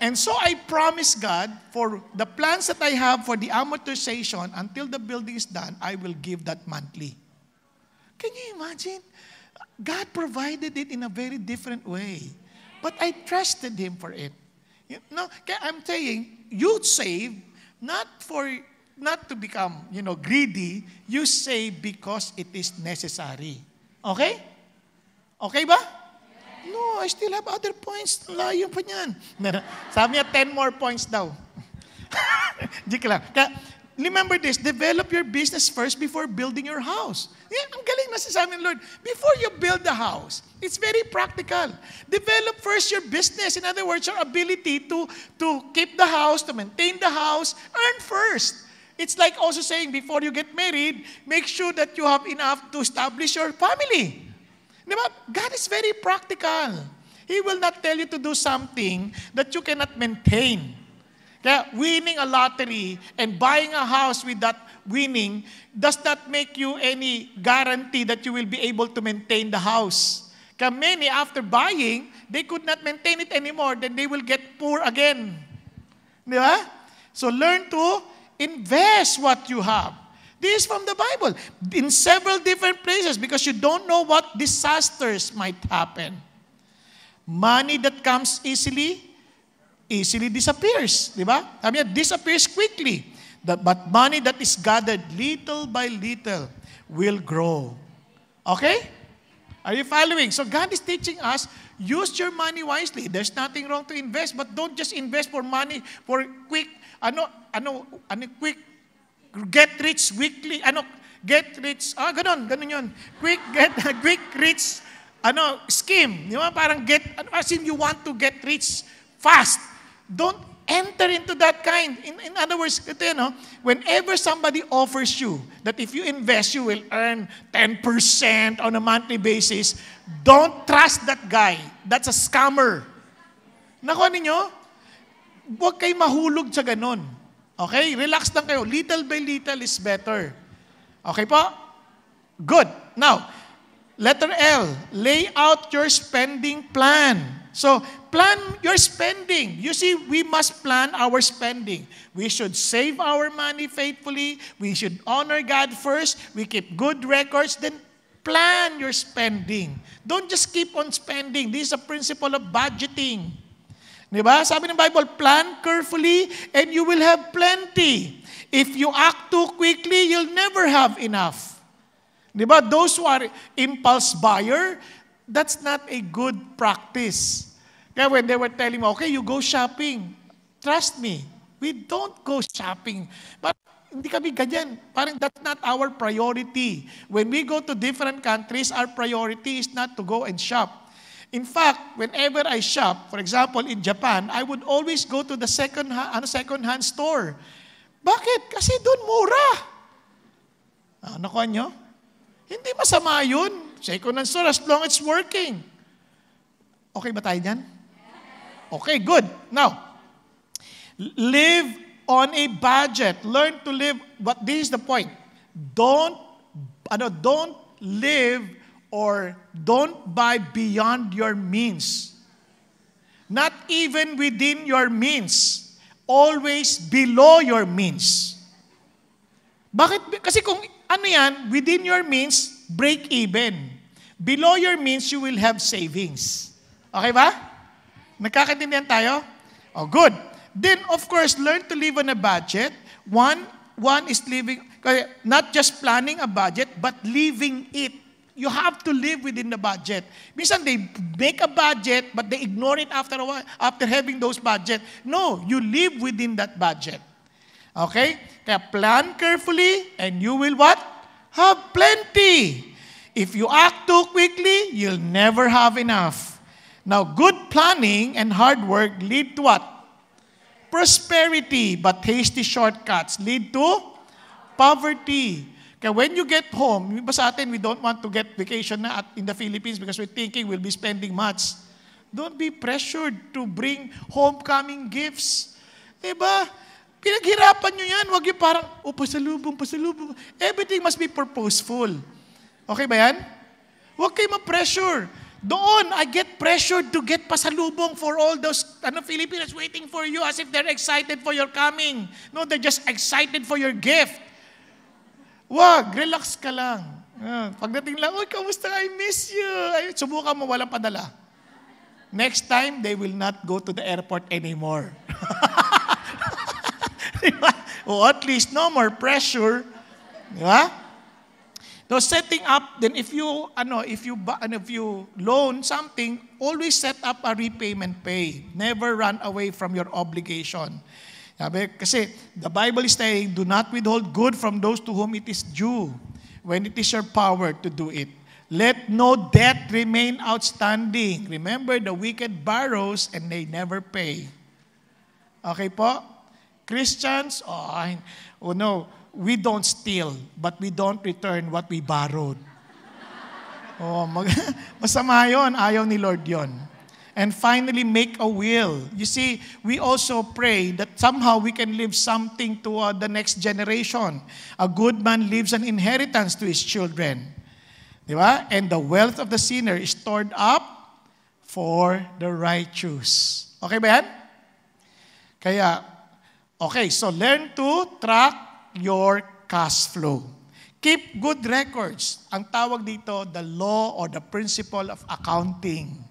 Speaker 2: and so I promised God for the plans that I have for the amortization until the building is done, I will give that monthly. Can you imagine? God provided it in a very different way. But I trusted Him for it. You know, I'm saying, you save not for not to become, you know, greedy, you say because it is necessary. Okay? Okay ba? No, I still have other points. Layo pa niyan. Sabi niya, 10 more points daw. Jika lang. Kaya, remember this, develop your business first before building your house. Yeah, ang galing na sabi ng Lord. Before you build the house, it's very practical. Develop first your business. In other words, your ability to, to keep the house, to maintain the house, earn first. It's like also saying before you get married, make sure that you have enough to establish your family. Diba? God is very practical. He will not tell you to do something that you cannot maintain. Kaya winning a lottery and buying a house with that winning does not make you any guarantee that you will be able to maintain the house. Kaya many, after buying, they could not maintain it anymore, then they will get poor again. Di ba? So learn to Invest what you have. This is from the Bible. In several different places because you don't know what disasters might happen. Money that comes easily, easily disappears. Di ba? Sabi niya, disappears quickly. But money that is gathered little by little will grow. Okay? Are you following? So God is teaching us, use your money wisely. There's nothing wrong to invest, but don't just invest for money, for quick, ano, ano, ano, quick, get rich weekly, ano, get rich, ah, ganun, ganun yun. Quick, get, quick rich, ano, scheme. Di ba? Parang get, ano, as in you want to get rich fast. Don't enter into that kind. In, in other words, ito yun, no? whenever somebody offers you that if you invest, you will earn 10% on a monthly basis, don't trust that guy. That's a scammer. Nakuha ninyo? Huwag kayo mahulog sa ganun. Okay? Relax lang kayo. Little by little is better. Okay po? Good. Now, letter L, lay out your spending plan. So, plan your spending. You see, we must plan our spending. We should save our money faithfully. We should honor God first. We keep good records. Then plan your spending. Don't just keep on spending. This is a principle of budgeting. Diba? Sabi ng Bible, plan carefully and you will have plenty. If you act too quickly, you'll never have enough. Diba? Those who are impulse buyer, that's not a good practice. Kaya when they were telling me, okay, you go shopping. Trust me, we don't go shopping. But hindi kami ganyan. Parang that's not our priority. When we go to different countries, our priority is not to go and shop. In fact, whenever I shop, for example, in Japan, I would always go to the second, ano, second-hand store. Bakit? Kasi doon mura. Ah, nakuha nyo? Hindi masama yun. Second-hand store as long as it's working. Okay ba tayo dyan? Okay, good. Now, live on a budget. Learn to live, but this is the point. Don't, ano, don't live or don't buy beyond your means. Not even within your means. Always below your means. Bakit? Kasi kung ano yan, within your means, break even. Below your means, you will have savings. Okay ba? Nagkakaintindihan tayo? Oh, good. Then, of course, learn to live on a budget. One, one is living, not just planning a budget, but living it. You have to live within the budget. Minsan they make a budget, but they ignore it after a while, after having those budget. No, you live within that budget. Okay? Kaya plan carefully, and you will what? Have plenty. If you act too quickly, you'll never have enough. Now, good planning and hard work lead to what? Prosperity, but hasty shortcuts lead to poverty. Kaya when you get home, iba sa atin, we don't want to get vacation na at in the Philippines because we're thinking we'll be spending much. Don't be pressured to bring homecoming gifts. Diba? Pinaghirapan nyo yan. Huwag yung parang, oh, pasalubong, pasalubong. Everything must be purposeful. Okay ba yan? Huwag kayo ma-pressure. Doon, I get pressured to get pasalubong for all those ano, Filipinos waiting for you as if they're excited for your coming. No, they're just excited for your gift. Wag, relax ka lang. Uh, pagdating lang, Uy, kamusta? I miss you. Ay, subukan mo, walang padala. Next time, they will not go to the airport anymore. o at least, no more pressure. Di ba? So setting up, then if you, ano, if you, ano, if you loan something, always set up a repayment pay. Never run away from your obligation. Sabi, kasi the Bible is saying, do not withhold good from those to whom it is due when it is your power to do it. Let no debt remain outstanding. Remember, the wicked borrows and they never pay. Okay po? Christians, oh, oh no, we don't steal, but we don't return what we borrowed. Oh, mag- masama yon, ayaw ni Lord yon. And finally, make a will. You see, we also pray that somehow we can leave something to uh, the next generation. A good man leaves an inheritance to his children. Di ba? And the wealth of the sinner is stored up for the righteous. Okay ba yan? Kaya, okay, so learn to track your cash flow. Keep good records. Ang tawag dito, the law or the principle of accounting.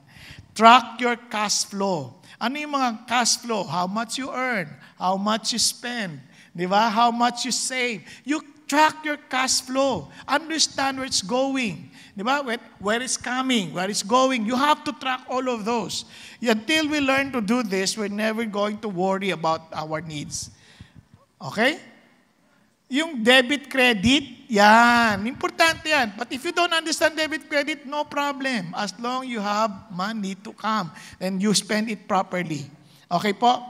Speaker 2: Track your cash flow. Ano yung mga cash flow? How much you earn? How much you spend? Di ba? How much you save? You Track your cash flow. Understand where it's going. Di ba? Where, where it's coming, where it's going. You have to track all of those. Until we learn to do this, we're never going to worry about our needs. Okay? Yung debit credit, yan. Importante yan. But if you don't understand debit credit, no problem. As long you have money to come and you spend it properly. Okay po?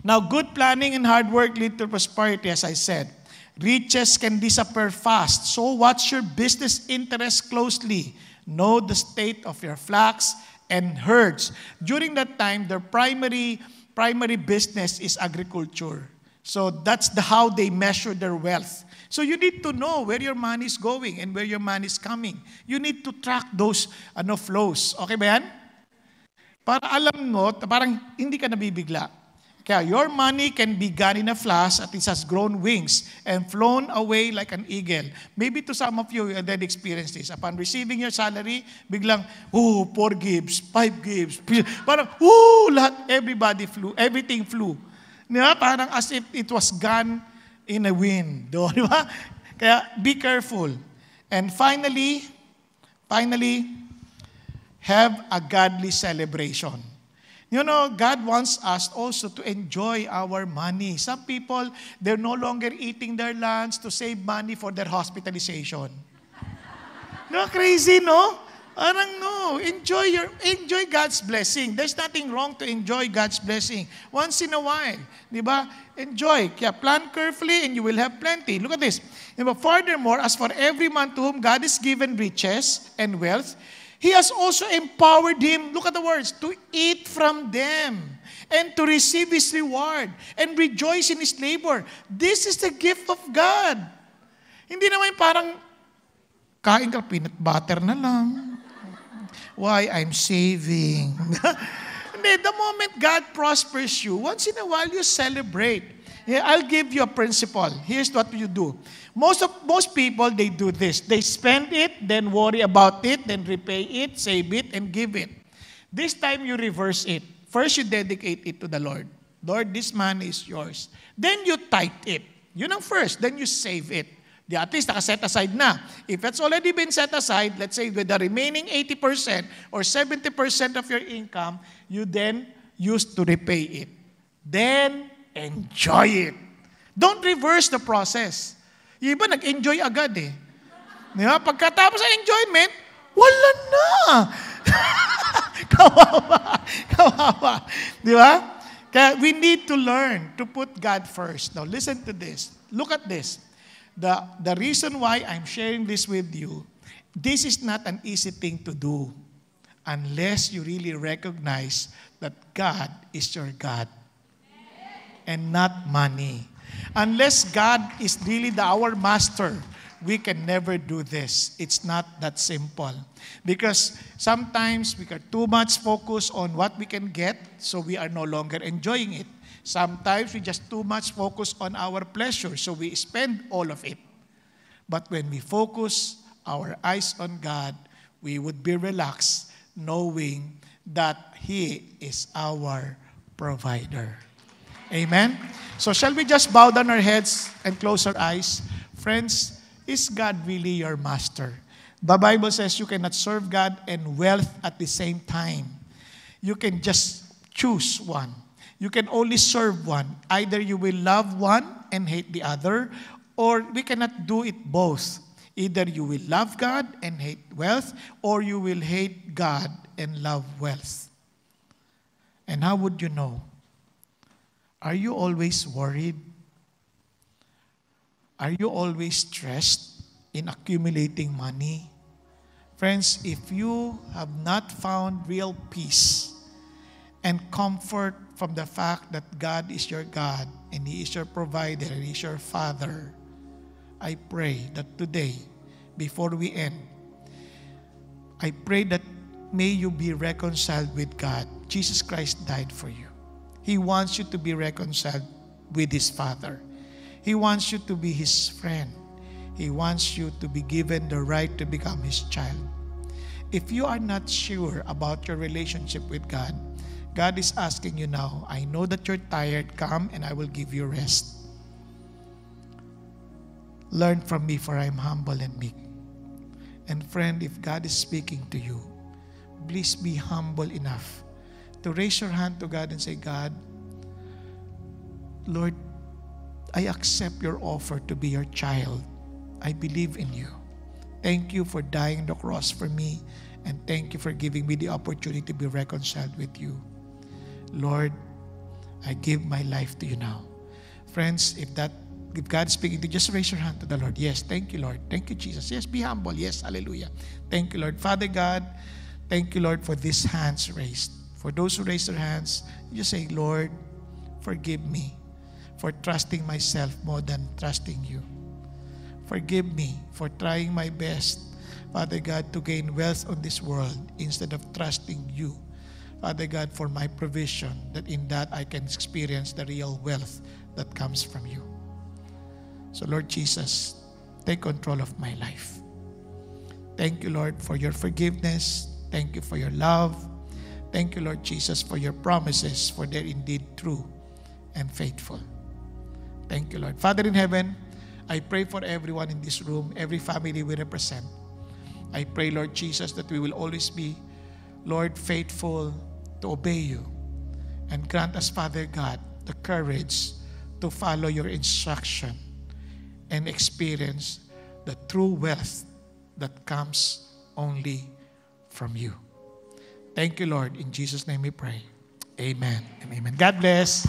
Speaker 2: Now, good planning and hard work lead to prosperity, as I said. Riches can disappear fast. So watch your business interests closely. Know the state of your flocks and herds. During that time, their primary primary business is agriculture. So that's the how they measure their wealth. So you need to know where your money is going and where your money is coming. You need to track those ano flows. Okay ba yan? Para alam mo, parang hindi ka nabibigla. Kaya your money can be gone in a flash at it has grown wings and flown away like an eagle. Maybe to some of you, you already experienced this. Upon receiving your salary, biglang, oh, four gives, five gives. Parang, oh, lahat, everybody flew, everything flew. Di ba? Parang as if it was gone in a wind. Do, di ba? Kaya be careful. And finally, finally, have a godly celebration. You know, God wants us also to enjoy our money. Some people, they're no longer eating their lunch to save money for their hospitalization. no, crazy, no? Parang no, enjoy your enjoy God's blessing. There's nothing wrong to enjoy God's blessing once in a while, 'di ba? Enjoy. Kaya plan carefully and you will have plenty. Look at this. Diba? Furthermore, as for every man to whom God has given riches and wealth, He has also empowered him, look at the words, to eat from them and to receive his reward and rejoice in his labor. This is the gift of God. Hindi naman parang kain ka peanut butter na lang. Why? I'm saving. Hindi, the moment God prospers you, once in a while you celebrate. I'll give you a principle. Here's what you do. Most of most people they do this. They spend it, then worry about it, then repay it, save it, and give it. This time you reverse it. First you dedicate it to the Lord. Lord, this money is yours. Then you tithe it. Yun ang first. Then you save it. The at least naka-set aside na. If it's already been set aside, let's say with the remaining 80% or 70% of your income, you then use to repay it. Then enjoy it. Don't reverse the process. Yung iba nag-enjoy agad eh. Di ba? Pagkatapos sa enjoyment, wala na. kawawa. Kawawa. Di ba? Kaya we need to learn to put God first. Now listen to this. Look at this. The, the reason why I'm sharing this with you, this is not an easy thing to do unless you really recognize that God is your God and not money. Unless God is really the, our master, we can never do this. It's not that simple. Because sometimes we are too much focused on what we can get, so we are no longer enjoying it. Sometimes we just too much focus on our pleasure, so we spend all of it. But when we focus our eyes on God, we would be relaxed knowing that He is our provider. Amen? So shall we just bow down our heads and close our eyes? Friends, is God really your master? The Bible says you cannot serve God and wealth at the same time. You can just choose one. You can only serve one. Either you will love one and hate the other, or we cannot do it both. Either you will love God and hate wealth, or you will hate God and love wealth. And how would you know? Are you always worried? Are you always stressed in accumulating money? Friends, if you have not found real peace and comfort from the fact that God is your God and He is your provider and He is your Father, I pray that today, before we end, I pray that may you be reconciled with God. Jesus Christ died for you. He wants you to be reconciled with His Father. He wants you to be His friend. He wants you to be given the right to become His child. If you are not sure about your relationship with God, God is asking you now, I know that you're tired. Come and I will give you rest. Learn from me, for I am humble and meek. And friend, if God is speaking to you, please be humble enough to raise your hand to God and say, God, Lord, I accept your offer to be your child. I believe in you. Thank you for dying the cross for me, and thank you for giving me the opportunity to be reconciled with you. Lord, I give my life to you now. Friends, if that if God's speaking to you, just raise your hand to the Lord. Yes, thank you, Lord. Thank you, Jesus. Yes, be humble. Yes, hallelujah. Thank you, Lord. Father God, thank you, Lord, for these hands raised. For those who raise their hands, you say, Lord, forgive me for trusting myself more than trusting you. Forgive me for trying my best, Father God, to gain wealth on this world instead of trusting you. Father God, for my provision, that in that I can experience the real wealth that comes from you. So, Lord Jesus, take control of my life. Thank you, Lord, for your forgiveness. Thank you for your love. Thank you, Lord Jesus, for your promises, for they're indeed true and faithful. Thank you, Lord. Father in heaven, I pray for everyone in this room, every family we represent. I pray, Lord Jesus, that we will always be, Lord, faithful to obey you. And grant us, Father God, the courage to follow your instruction and experience the true wealth that comes only from you. Thank you, Lord. In Jesus' name we pray. Amen and amen. God bless.